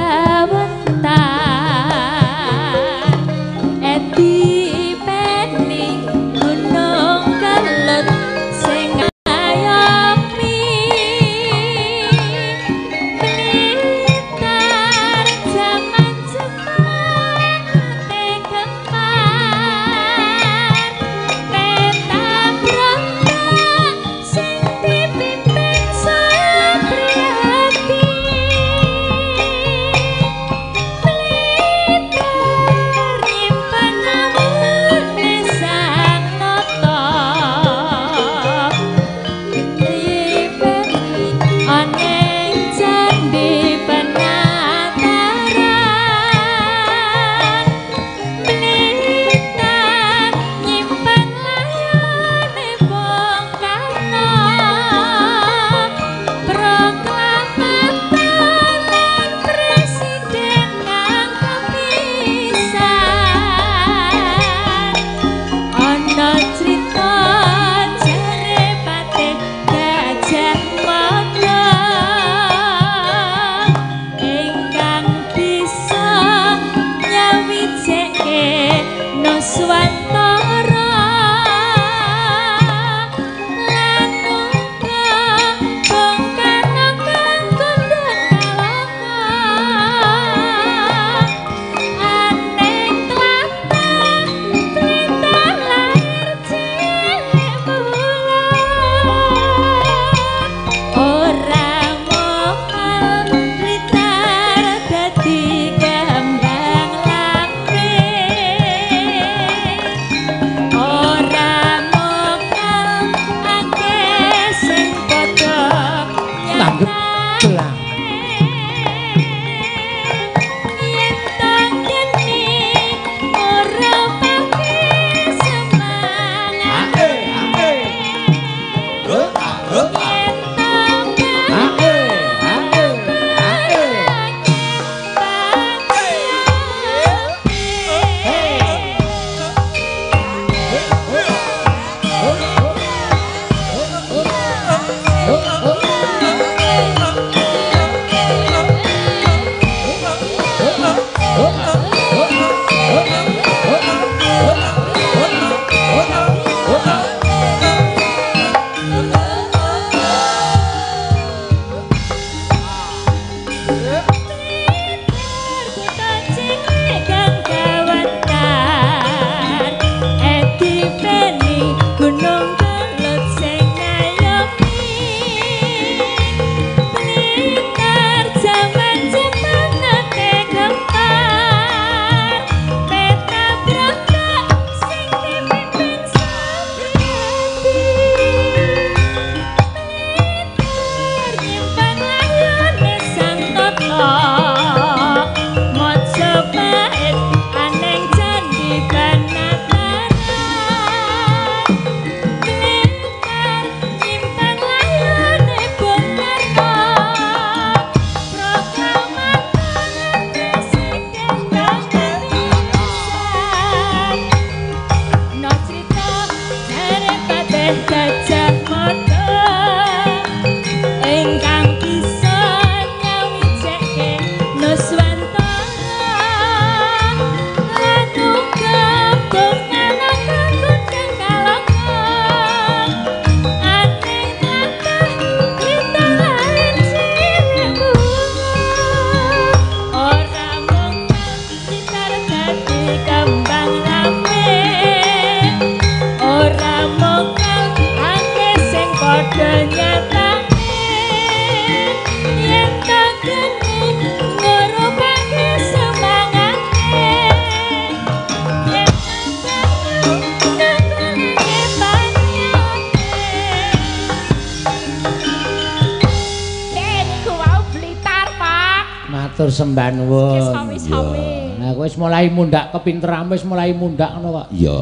kepinteran wis mulai mundak ngono kok. Iya.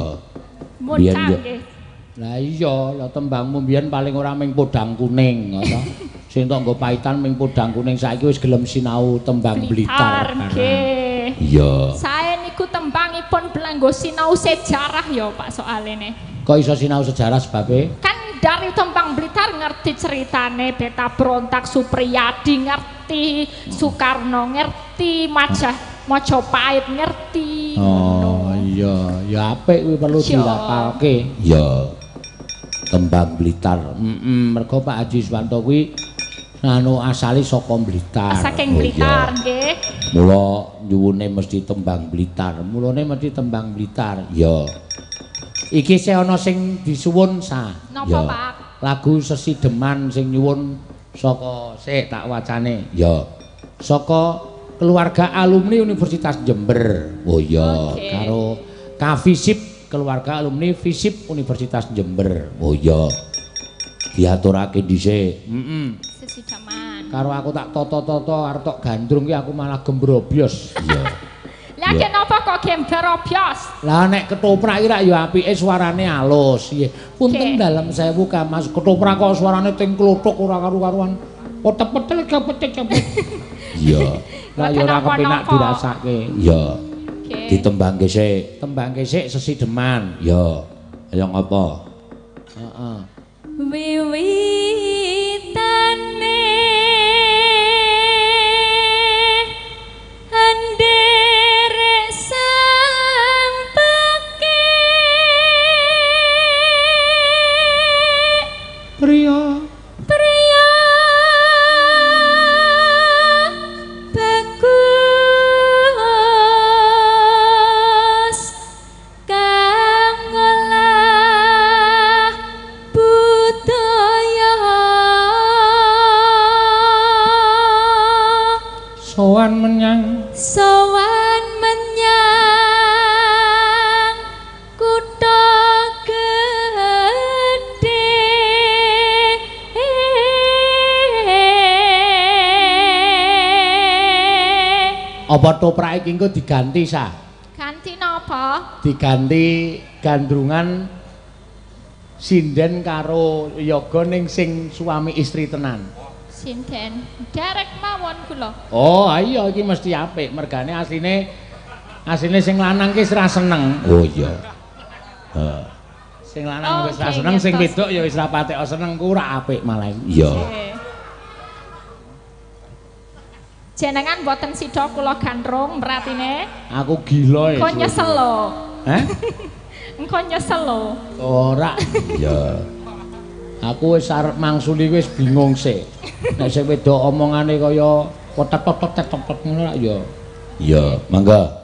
Yo. canggih. Lah iya, lah tembangmu mbiyen paling ora ming podang kuning, ngono. Sing tok nggo paitan ming podang kuning saiki wis gelem sinau tembang blitar. nggih. Iya. Saya niku tembangipun belanggo sinau sejarah ya Pak soalene. Kok iso sinau sejarah sebabe? Kan dari tembang Blitar ngerti ceritane Beta Berontak Supriyadi ngerti, Soekarno ngerti, Majah Mojopahit ngerti. Oh iya, ya apik kuwi perlu Iya. dirapalke. Iya. Tembang Blitar. Heeh, mergo Pak Haji Swanto kuwi anu asali saka Blitar. Saking Oh, Blitar nggih. Mula nyuwune mesti tembang Blitar. Mulane mesti tembang Blitar. Iya. Iki sih ana sing disuwun sa. Napa Ya. Pak? Lagu Sesideman sing nyuwun saka sik tak wacane. Iya. Saka keluarga alumni Universitas Jember. Oh iya. Oke. Karo Kavisip keluarga alumni Visip Universitas Jember. Oh iya. Diaturake dhisik. Heeh. Sisi daman. Karo aku tak toto-toto arep tok gandrung ki aku malah gembrobyos. Iya. Lah Ya. kenapa kok obyos? Lah nek ketoprak iki rak ya apike suarane halus. Nggih. Punten Oke. dalem sewu Kang Mas ketoprak kok suarane ting klothok ora karu-karuan. Potep-petel kepecek cepet. Iya. Lah ya ora kepenak dirasake. Iya. Oke. Ditembangke sik. Tembangke sik sesideman. Iya. Kaya ngapa? Heeh. Wiwitane toprak iki engko diganti sa? Ganti napa? Diganti gandrungan sinden karo yoga ning sing suami istri tenan. Sinden. Derek mawon kula. Oh, iya iki mesti apik. Mergane asline asline sing lanang ki wis ra seneng. Oh iya. Heeh. Sing lanang wis ra Oke, seneng, sing wedok ya wis ra patek seneng ku ora apik malah. Iya. Oke. Jenengan boten sida kula gandrung beratine. Aku gila ya. Kok nyesel lho. Hah? Engko nyesel lho. Ora. Iya. Aku wis arep mangsuli wis bingung sik. Nek sing wedok omongane kaya potet-potet-potet ngono lak ya. Iya, mangga.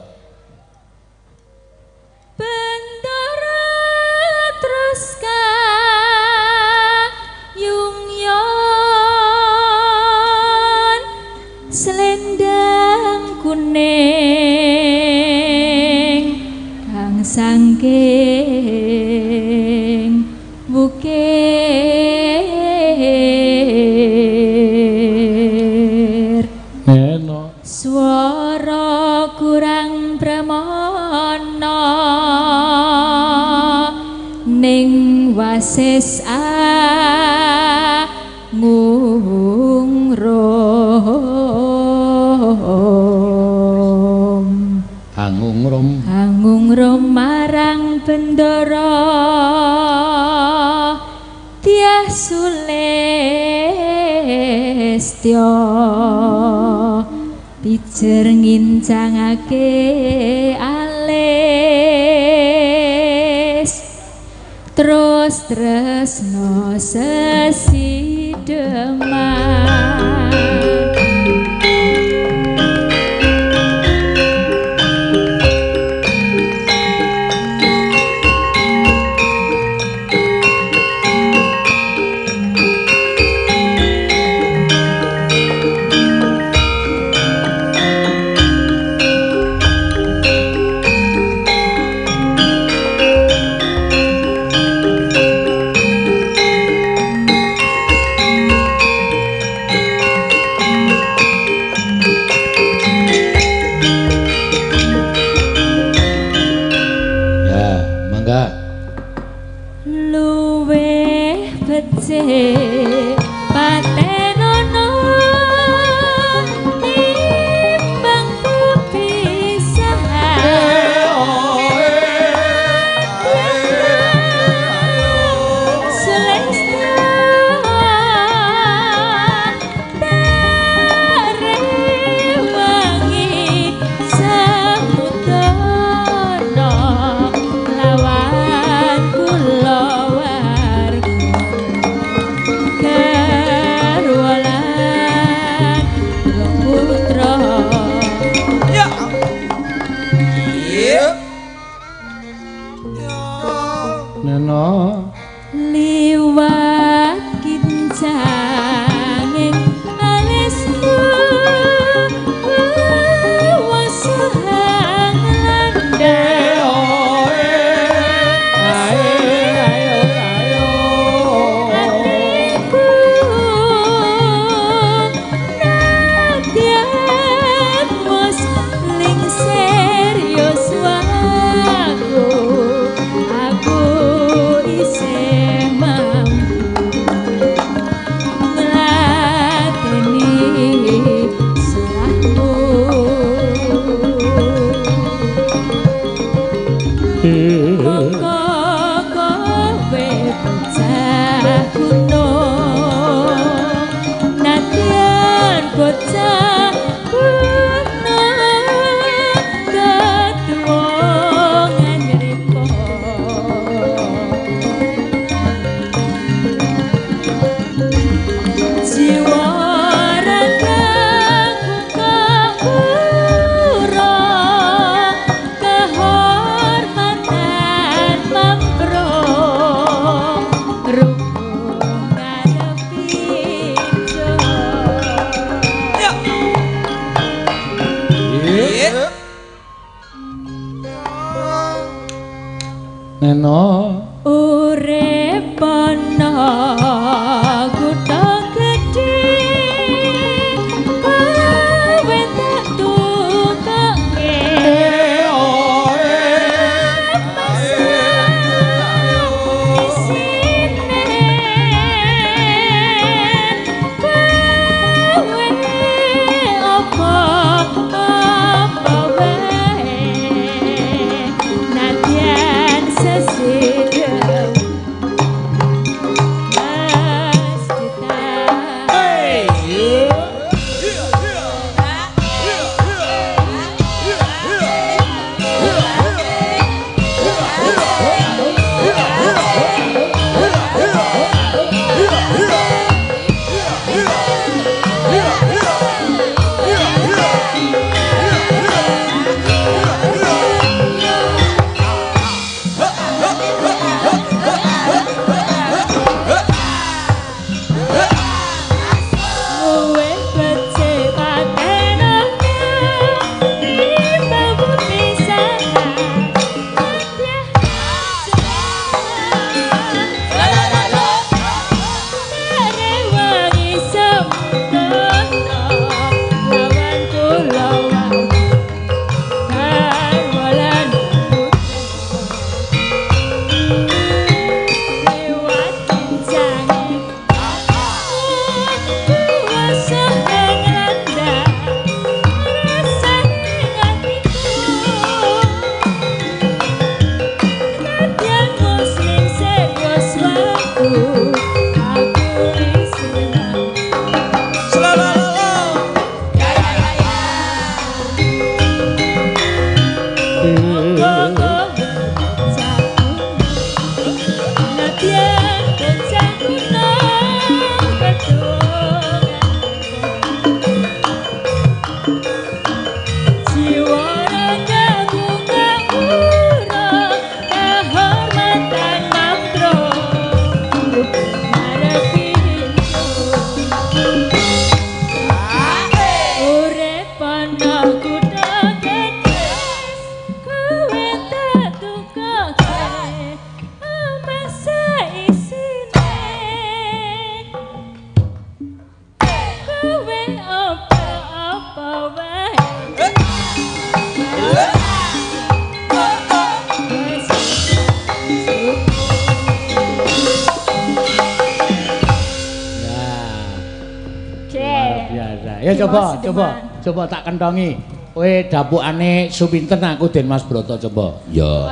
Coba, coba, coba tak kentongi. Kowe dapukane supinten aku Den Mas Broto coba. Ya.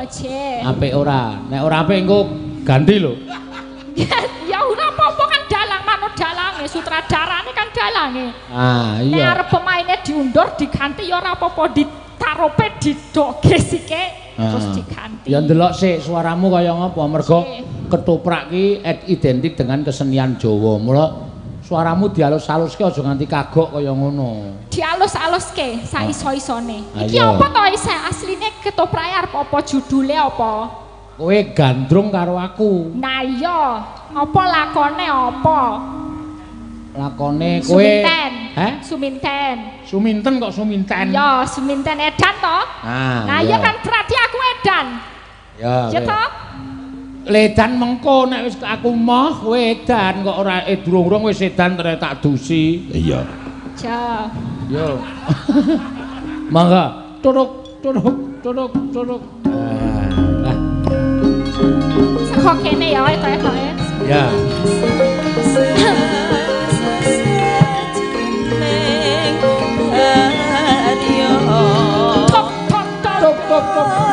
Apik ora? Nek ora apik engko ganti lho. ya ora apa-apa kan dalang manut dalange sutradarane kan dalange. Ah, iya. Nek arep pemaine diundur diganti ya ora apa-apa ditarope didoge sike terus diganti. Ya ndelok sik suaramu kaya ngapa mergo ketoprak ki identik dengan kesenian Jawa. Mula suaramu dialus-aluske aja nganti kagok kaya ngono. Dialus-aluske saiso-isone. Ah. Iki apa to isi asline ketoprak arep apa judule apa? Kowe gandrung karo aku. Nah iya, apa lakone apa? Lakone kowe Suminten. Heh? Suminten. Suminten kok suminten? Ya, Suminten Edan to? Ah, nah iya kan berarti aku Edan. Ya. Ya to? Ledan mengko nek wis aku moh kowe edan kok ora eh durung-durung wis edan terus tak dusi. Iya. Ja. Yo. Mangga turuk turuk turuk turuk. Ah. Saka kene ya etok-etoke. Ya. Tok Tok tok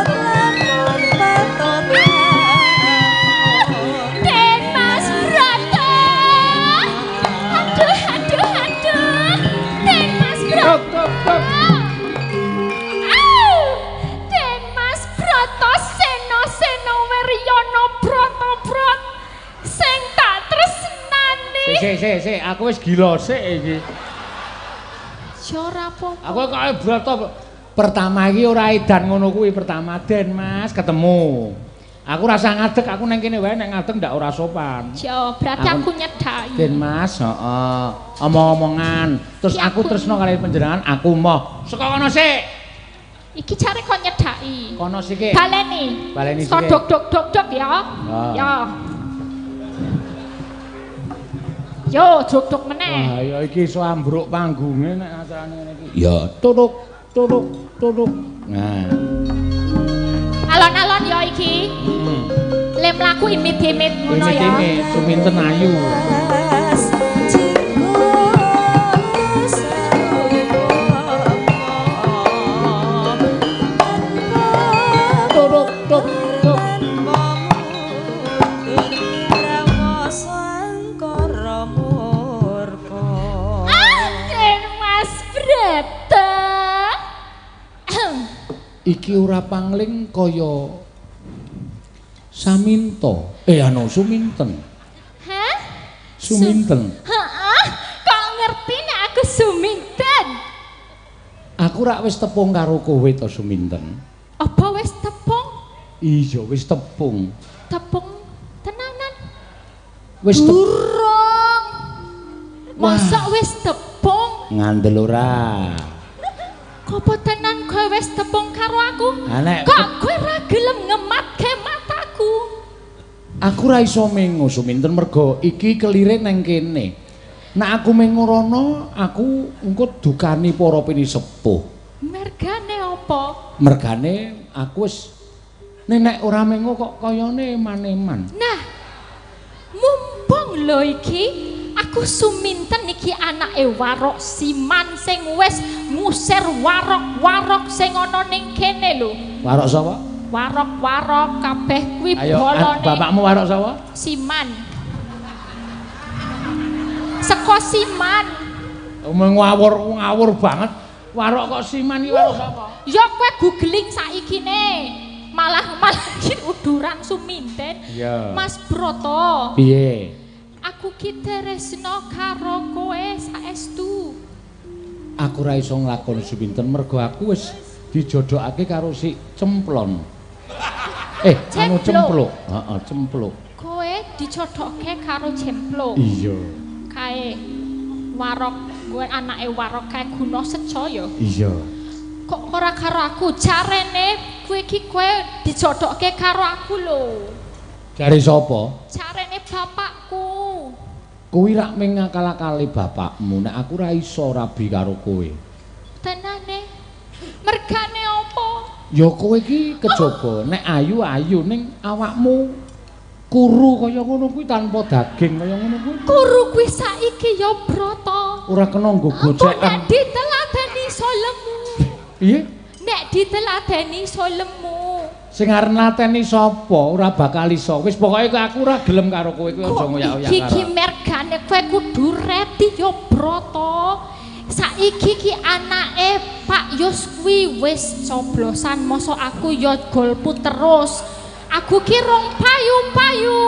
Sik sik sik sik, aku wis gila sik iki. Ya ora apa-apa. Aku kok broto pertama iki ora edan ngono kuwi pertama Den Mas ketemu. Aku rasa ngadeg aku nang kene wae nek ngadeg ndak ora sopan. Ya berarti Aku- aku nyedhaki. Den Mas, heeh. Omong-omongan. Terus Ki aku aku- tresno kali panjenengan, aku moh. Saka kono sik. Iki cari kok nyedhaki. Kono sik. Baleni. Baleni So sithik. dok dok dok dok ya. Ah. Ya. Yo dok meneh. Wah, ya iki iso ambruk panggunge nek acarane ngene iki. Ya, tuduk, tuduk, tuduk. Nah. Alon-alon ya iki. Hmm. Le mlaku imit-imit ngono ya. ini suminten ayu. Iki ora pangling kaya Saminto. Eh anu Suminten. Hah? Suminten. Heeh. Kok ngerti nek aku Suminten? Aku rak wis tepung karo kowe to Suminten. Apa wis tepung? Iya wis tepung. Tepung tenanan. Wis. Burung. Masa wis tepung? Ngandel ora. Kopo tenan wis tepung karo aku? Ha nek Kok kowe ra gelem ngematke mataku? aku ra iso mengo Suminten mergo iki kelire nang kene. Nek aku mengo rono, aku engko dukani para pinisepuh. Mergane apa? Mergane aku wis nek ora mengo kok kayane eman-eman. Nah, mumpung lho iki aku suminten iki anake Warok Siman sing wis ngusir warok-warok sing ana ning kene lho. Warok sapa? Warok-warok kabeh kuwi Ayo, ah, bolone bapakmu warok sapa? Siman. Seko Siman. Omong ngawur ngawur banget. Warok kok siman iki warok sapa? Ya kowe googling saiki ne. Malah malah iki uduran suminten. Iya. Mas Broto. Piye? Aku ki tresno karo kowe saestu. Aku ra iso nglakoni Suminten mergo aku wis dijodhokake karo si Cemplon. Eh, anu Cempluk. cempluk. Heeh, cempluk. Kowe dicodokke karo Jemplo. Iya. Kae warok gue anake warok kae guna sejo ya. Iya. Kok ora karo aku? Jarene kowe iki kowe dijodokke karo aku lho. Jare sapa? Jarene bapakku. Kuwi rak ming ngakal-akali bapakmu. Nek aku ra iso rabi karo kowe. Tenane. Mergane apa? Ya kowe iki kejaba nek ayu-ayu ning awakmu kuru kaya ngono kuwi tanpa daging kaya ngono kuwi. Kuru kuwi saiki ya Broto. Ora kena nggo Apa nek gocekan. diteladeni solemu? Piye? Nek diteladeni solemu. Sing arep lateni sapa? Ora bakal iso. Wis pokoke aku ora gelem karo kowe kuwi aja iki karo. ki mergane kowe kudu reti ya Broto. Saiki ki anake Pak Yus kuwi wis coblosan mosok aku ya golpu terus. Aku ki rong payu-payu.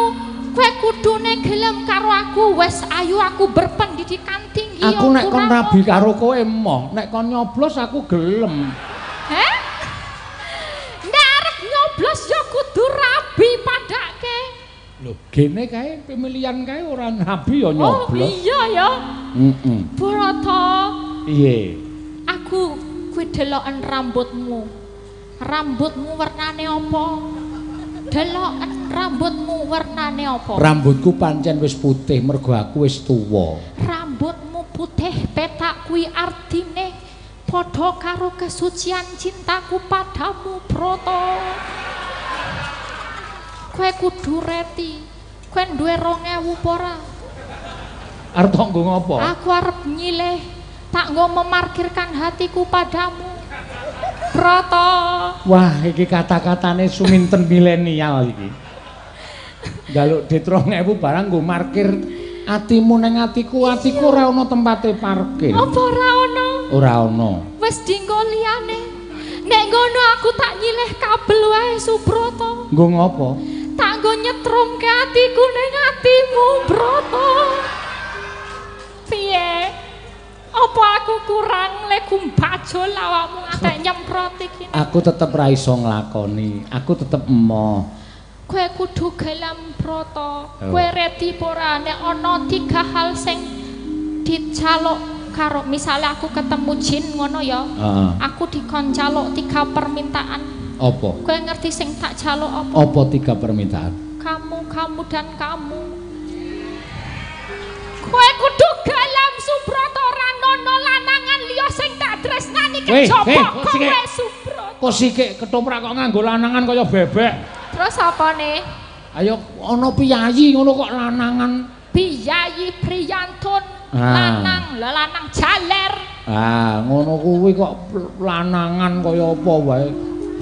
Kowe kudune gelem karo aku wis ayu aku berpendidikan tinggi Aku nek kon rabi karo kowe emoh, nek kon nyoblos aku gelem. Heh? Nyoblos ya kudu rabi padake. Lho, gene kae pemilihan kae ora rabi ya Oh nyoblos. iya ya. Heeh. Broto. Piye? Aku kuwi deloken rambutmu. Rambutmu warnane apa? Deloken rambutmu warnane apa? Rambutku pancen wis putih mergo aku wis tuwa. Rambutmu putih petak kuwi artine padha karo kesucian cintaku padamu, Broto. Kowe kudu reti. Kowe duwe 2000 apa ora? Arep nggo ngopo? Aku arep nyilih tak nggo memarkirkan hatiku padamu. Broto. Wah, iki kata-katane suminten milenial iki. Jaluk dit 2000 barang nggo markir atimu ning atiku, atiku ora ana tempate parkir. Apa ora ono? Ora ana. Wis dinggo liyane. Nek ngono aku tak nyilih kabel wae Subroto. Nggo ngopo? Tak nggo nyetrumke atiku ning atimu, Broto. Piye? Apa aku kurang leku bajul awakmu atek nyemprot iki? Aku tetep ra iso nglakoni. Aku tetep emoh. Kowe kudu gelem Broto. Oh. Kowe reti apa ora nek ana tiga hal sing dicaluk karo misalnya aku ketemu jin ngono ya. Heeh. Aku dikon caluk tiga permintaan. Apa? Kowe ngerti sing tak caluk apa? Apa tiga permintaan? Kamu, kamu dan kamu. Kowe kudu gelem Subroto ora nono lanangan liya sing tak tresnani kejaba kowe Subroto. Kok sikik ketoprak kok nganggo lanangan kaya bebek? Terus apa nih? Ayo ana piyayi ngono kok lanangan. Biyayi Priyantun Ah. lanang, lah lanang jaler. Ah, ngono kuwi kok lanangan kaya apa wae.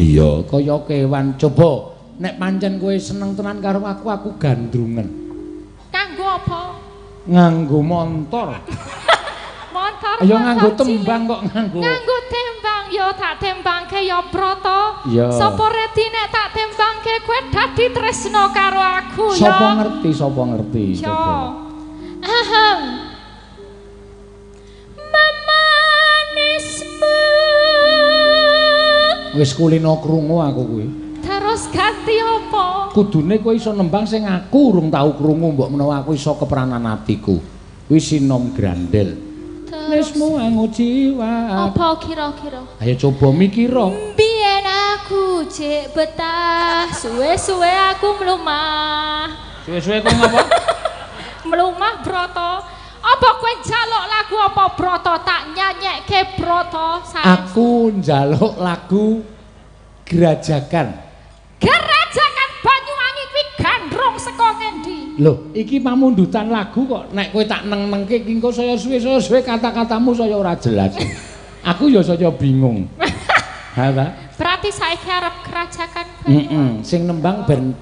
Iya, kaya kewan. Coba nek pancen kowe seneng tenan karo aku, aku gandrungen. Kanggo apa? Nganggo montor. Montor. Ayo nganggo tembang kok nganggo. Nganggo tembang yo tak tembangke yo Broto. Iya. Sopo reti nek tak tembangke kowe dadi tresno karo aku yo. Sapa ngerti, sapa ngerti. Coba. Ahem. Memanismu. Wis kulino krungu aku kuwi. Terus ganti apa? Kudune kowe iso nembang sing aku urung tau krungu mbok menawa aku iso keperanan atiku. Kuwi sinom grandel. Lesmu angu jiwa. apa kira-kira? Ayo coba mikira. Biyen aku cek betah, suwe-suwe aku mlumah. Suwe-suwe kowe ngapa? Mlumah Broto. Apa kowe njaluk lagu apa Broto tak nyanyekke Broto? Sayang. Aku njaluk lagu Gerajakan. Gerajakan Loh, iki pamundutan lagu kok nek kowe tak neng-nengke iki engko saya suwe-saya suwe kata-katamu saya ora jelas. Aku ya saya bingung. Ha ta? Berarti saiki arep gerajakan Heeh, Banyuwangi. sing nembang ben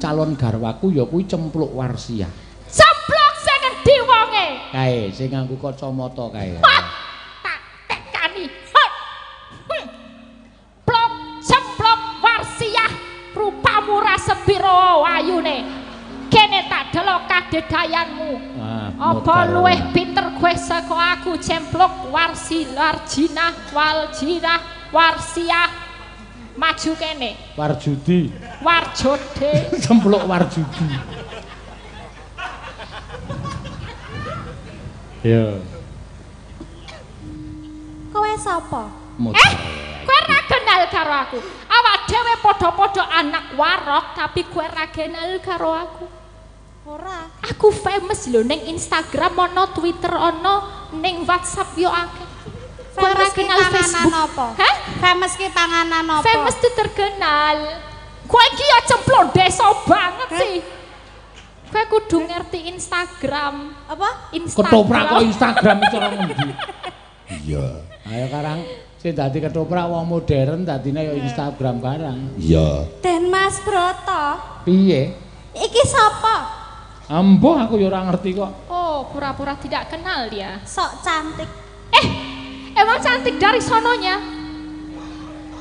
calon garwaku ya kuwi cempluk warsia. Ceplok sing ngendi wonge? Kae sing nganggo kacamata kae. Tak tekani. Plok cemplok warsiah rupamu ra sepiro ayune. Kene tak delok kadedayanmu. Ah, Apa luweh pinter kowe saka aku cemplok warsi larjinah waljinah warsiah maju kene. Warjudi, warjode. Cempluk warjudi. Ya, Kowe sapa? eh kowe ra kenal karo aku. Awak dhewe padha-padha anak warok tapi kowe ra kenal karo aku Ora. aku famous lho ning Instagram ono Twitter ono ning WhatsApp yo akeh kowe ra Famous ki kenal Facebook apa? Hah? Famous ki panganan apa? Famous tuh terkenal. Kowe iki ya cemplon desa banget Hah? sih. Kowe kudu ngerti Instagram. Apa? Instagram. Ketoprak kok Instagram iki cara ngendi? Iya. Ayo karang sing dadi ketoprak wong modern dadine ya Instagram barang. Iya. Den Mas Broto. Piye? Iki sapa? Ambo aku ya ora ngerti kok. Oh, pura-pura tidak kenal dia. Sok cantik. Eh, emang cantik dari sononya.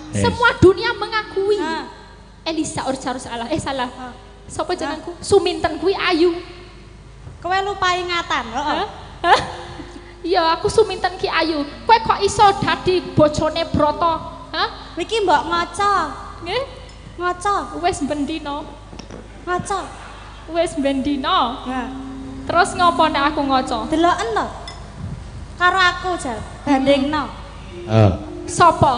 Eh. Semua dunia mengakui. Hah. Elisa harus harus salah. Eh salah. Hah. Sopo jenengku? Suminten kuwi Ayu. Kowe lupa ingatan, heeh. Hah? Hah? Iya, aku Suminten Ki Ayu. Kowe kok iso dadi bojone Broto? Hah? Iki mbok ngaca. Nggih? Ngaca. Wis bendino. Ngaca. Wis bendino. Ya. Terus ngopo nek aku ngoco? Deloken to. Karo aku, Jal. Bandingno. Heeh. Sopo?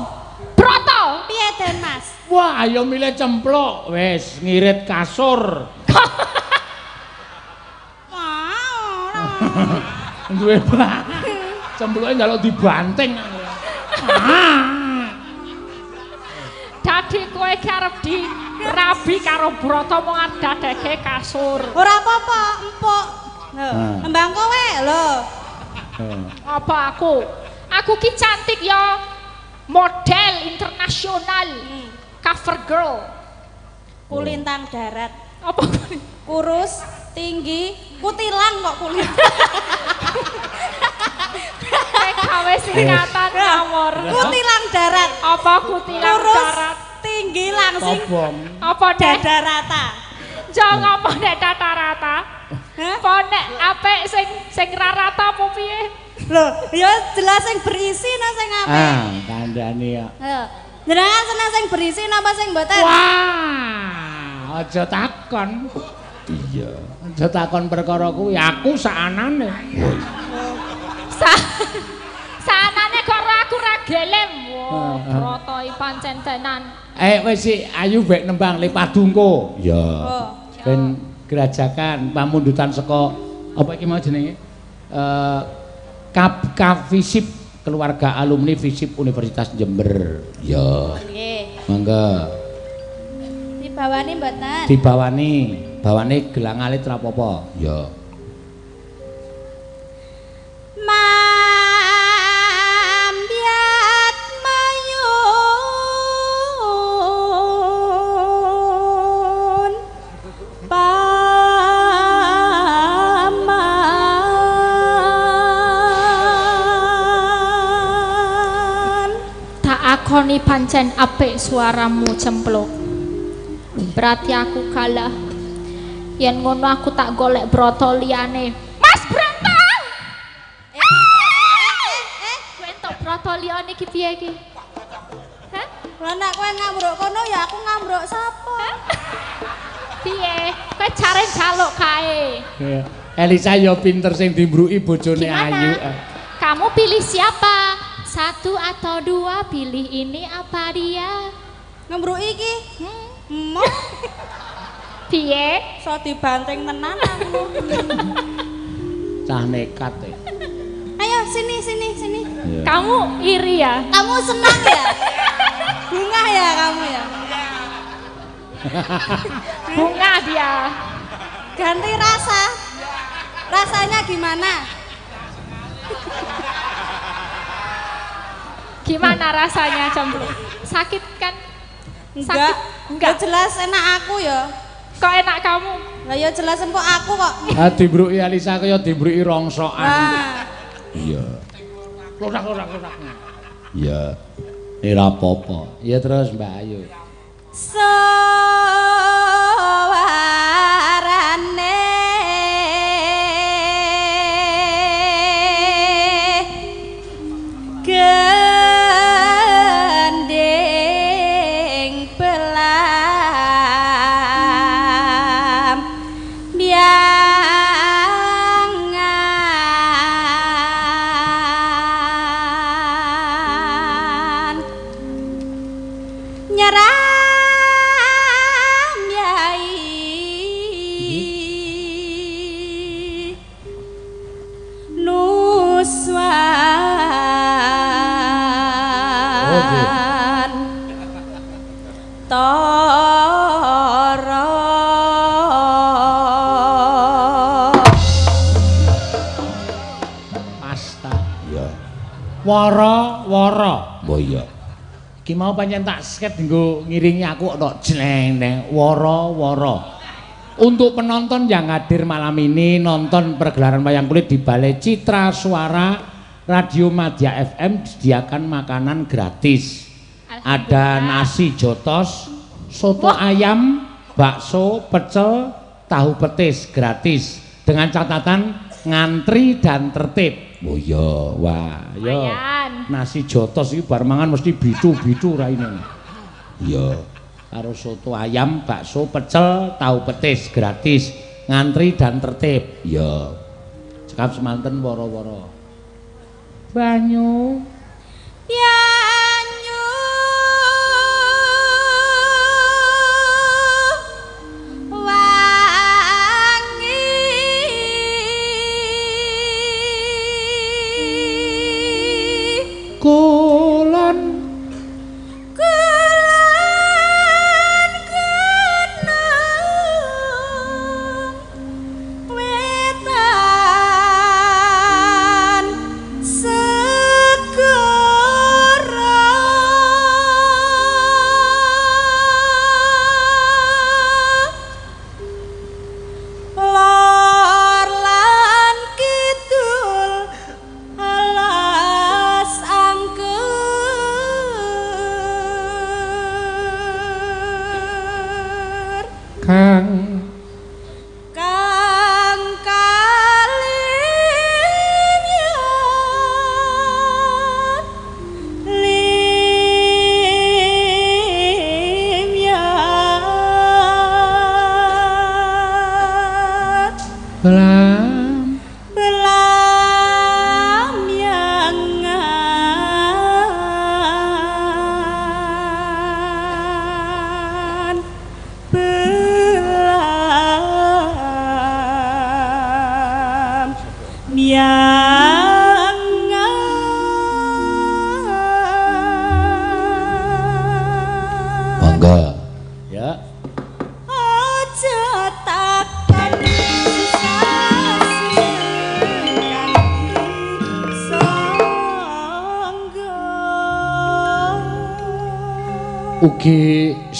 Broto. Piye Den Mas? Wah, ayo milih cemplok. Wis ngirit kasur. Wah, ora. Duwe bak. Cemploke njaluk dibanting. Ah. Dadi kowe ki arep di rabi karo Broto mau dadeke kasur. Ora apa-apa, empuk. Lho, Ah. embang kowe lho. Apa aku? Aku ki cantik ya. Model internasional. Cover girl. Kulintang darat. Apa? Kurus, tinggi, kutilang kok kulit. Kawe singkatan nomor. Ora Apa kutilang Lurus. darat? Tinggi langsing. Apa dek? Dada rata. Jangan ngomong nek tata rata. Hah? Apa nek apik sing sing ra rata apa piye? Loh, ya jelas sing berisi nang sing apik. Ah, kandhane ya. Jenengan seneng sing berisi napa sing mboten? Wah, aja takon. Iya, aja takon perkara kuwi, aku sakanane. Sa Sanane kok ora aku ra gelem. Wah, Ah, ah. pancen tenan. Eh wis si ayu bek nembang le padungko. Ya. Oh. Ben gerajakan pamundutan saka apa iki mau jenenge? Eh Kap Kavisip keluarga alumni Visip Universitas Jember. Ya. Nggih. Mangga Dibawani mboten? dibawani, bawane gelang alit ra apa-apa. Ya. Mambiat mayun paman Tak akoni pancen apik suaramu cempluk. Berarti aku kalah. Yen ngono aku tak golek broto liyane. Mas Broto! Kowe entuk broto liyane iki piye iki? Hah? Lah nek kowe ngambruk kono ya aku ngambruk sapa? Piye? Kowe jare jaluk kae. Ya. Elisa ya pinter sing dimbruki bojone ayu. eh. Kamu pilih siapa? Satu atau dua, pilih ini apa dia? Ngambruk iki. Hmm. Emoh, Piye? so dibanting tenan aku. Cah nekat e. Ayo sini sini sini. Kamu iri ya? Kamu senang ya? Bunga ya kamu ya? Bunga dia. Ganti rasa. Rasanya gimana? Gimana rasanya cemplung? Sakit kan? Enggak. Enggak. Ya jelas enak aku ya. Kok enak kamu? Lah ya jelas empuk aku kok. Ah dimbruki Elisa kaya dimbruki rongsokan. Nah, Iya. Klorak-klorak-klorak. Iya. Ora apa-apa. Ya terus Mbak Ayu. sawarane mau pancen tak sket nggo ngiringi aku kok jleng wara, wara. Untuk penonton yang hadir malam ini nonton pergelaran wayang kulit di Balai Citra Suara Radio Madya FM disediakan makanan gratis. Ada nasi jotos, soto ayam, bakso, pecel, tahu petis gratis dengan catatan ngantri dan tertib. Oh iya. Wah, yo. Lumayan. Nasi jotos iki bar mangan mesti bicu-bicu raine. Iya. Karo soto ayam, bakso, pecel, tahu petis gratis, ngantri dan tertib. Iya. Cekap semanten woro-woro. Banyu. Yanyu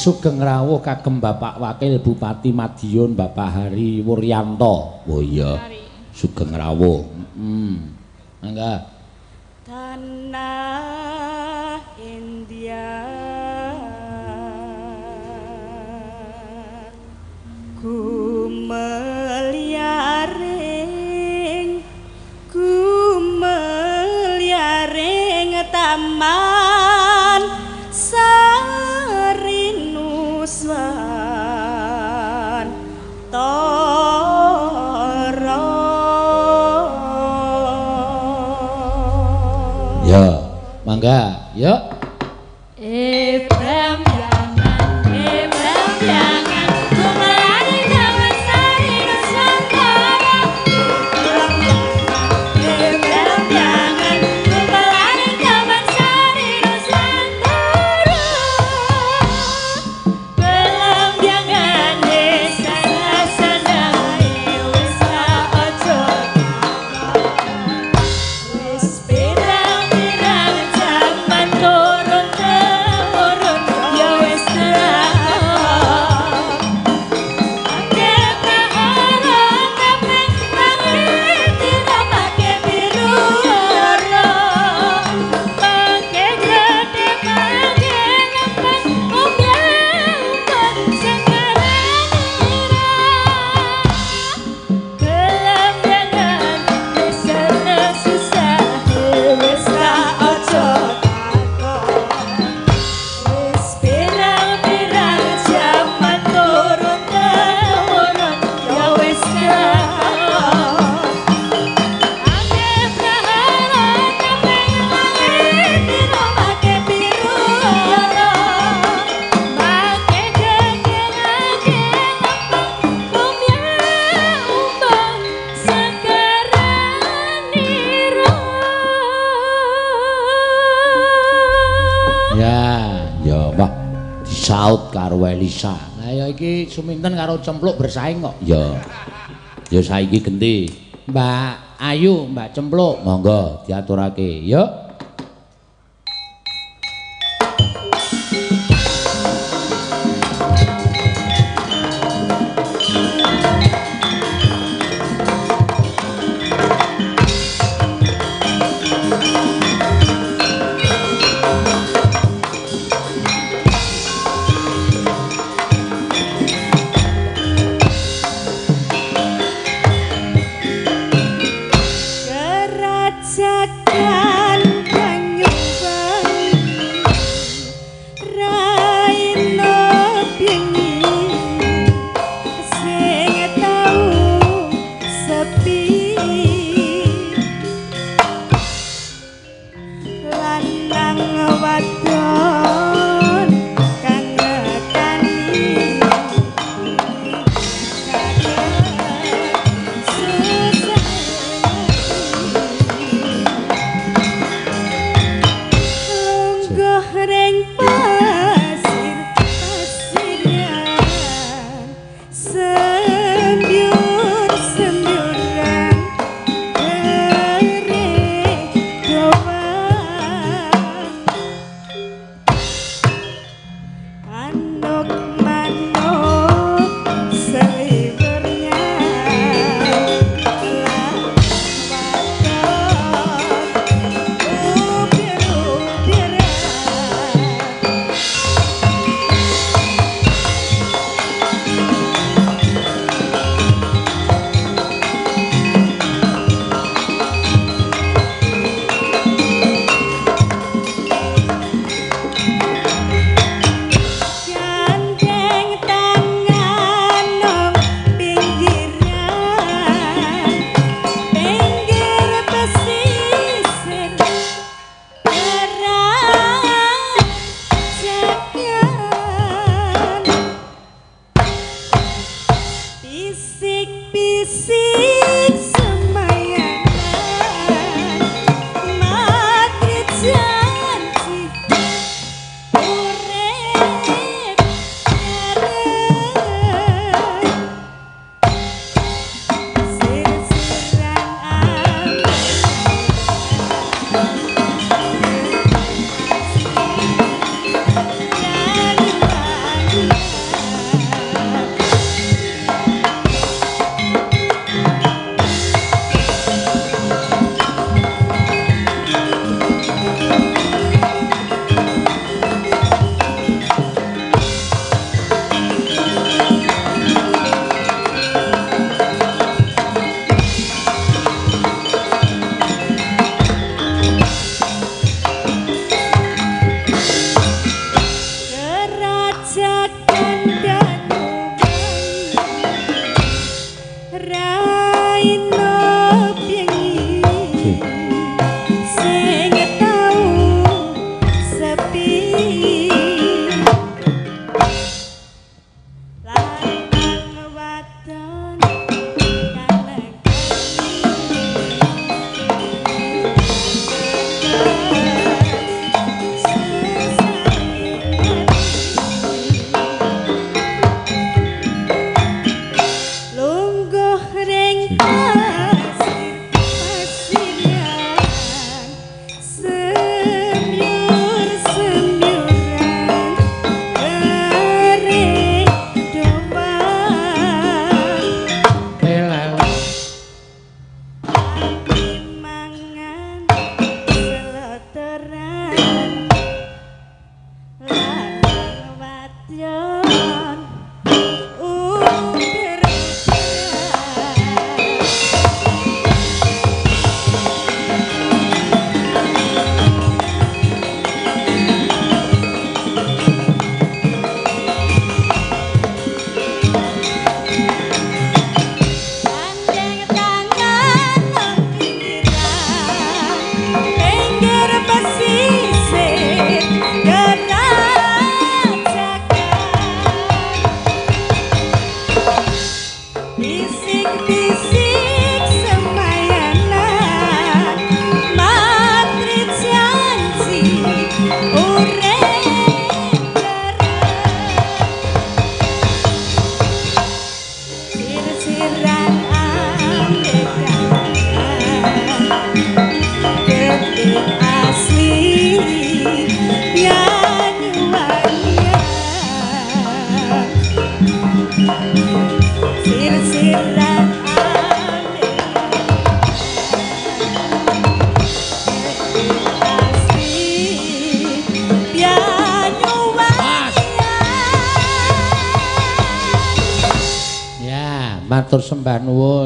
Sugeng rawuh kagem Bapak Wakil Bupati Madiun Bapak Hari Wuryanto. Oh iya. Sugeng rawuh. suminten karo cempluk bersaing kok. Iya. Ya saiki genti. Mbak Ayu, Mbak Cempluk, monggo diaturake. Yuk.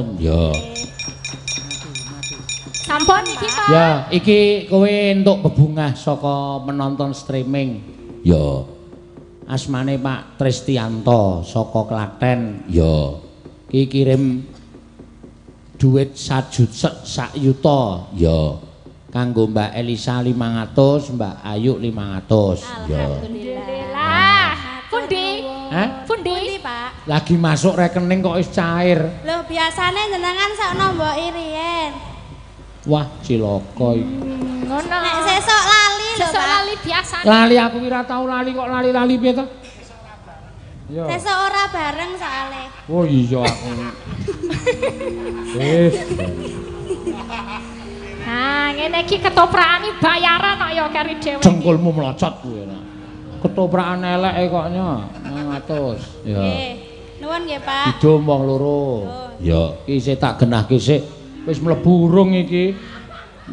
Nuwun. Ya. Sampun iki, Pak. Ya, iki kowe entuk bebungah saka menonton streaming. Ya. Asmane Pak Tristianto saka Klaten. Ya. Ki kirim duit sajut sak yuta Ya. kanggo Mbak Elisa 500, Mbak Ayu 500. Ya. Alhamdulillah. Pundi? Hah? Lagi masuk rekening kok wis cair. Lho, biasane jenengan sak nombok iriyen. Wah, cilaka iki. Ngono. Nek sesuk lali lho, Sesuk Pak. lali biasa. Lali aku kira tau lali kok lali-lali piye to? Ya. Sesuk ora bareng soalé. Oh iya aku. Wis. Nah, ngene iki ketoprakane bayaran kok ya kari dhewe. Jengkulmu melocot kuwi. Ketoprakan elek e koknya 500. Ya. Nggih. Nuwun nggih, Pak. Idom wong loro. Ya. Iki isih tak genahke sik. Wis mlebu urung iki.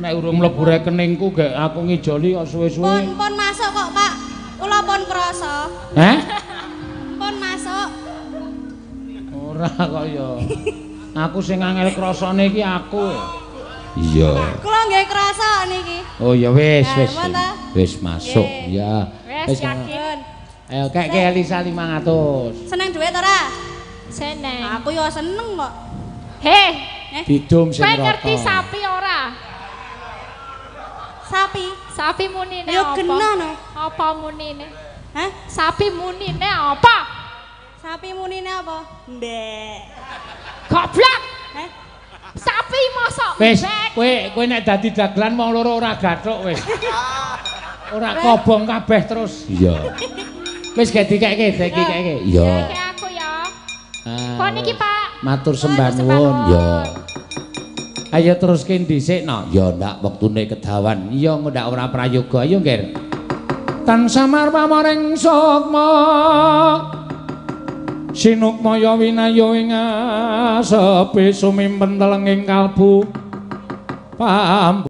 Nek urung mlebu rekeningku gek aku ngijoli kok Pun suwe-suwe. pun masuk kok, Pak. Kula pun krasa. Hah? Pun masuk. Ora kok ya. Aku sing angel krasane iki aku. Iya. Kula nggih krasa niki. Oh ya wis wis. Wis masuk ya. Wis yakin. Ayo kek ke Elisa 500. Seneng duit ora? Seneng. Aku yo seneng kok. Heh, Bidum sing ngerti sapi ora? Sapi. Sapi munine Yo apa? genah no. Apa munine? Hah? Sapi munine apa? Sapi munine apa? Ndek. Goblok. Hah? Sapi mosok Wis, mbek. kowe kowe nek dadi dagelan wong loro ora gathuk wis. Ora kobong kabeh terus. Iya. Wis gek dikekke, dikekke. Iya. Kayak aku ya. Ah, Kok niki, Pak? Matur sembah nuwun. Ya. Ayo teruske dhisik no. Ya ndak wektune kedawan. Iya ndak ora prayoga ayo nggir. Tan samar pamaring sukma. Sinukmaya winaya ing asepe sumimpen telenging kalbu. Pam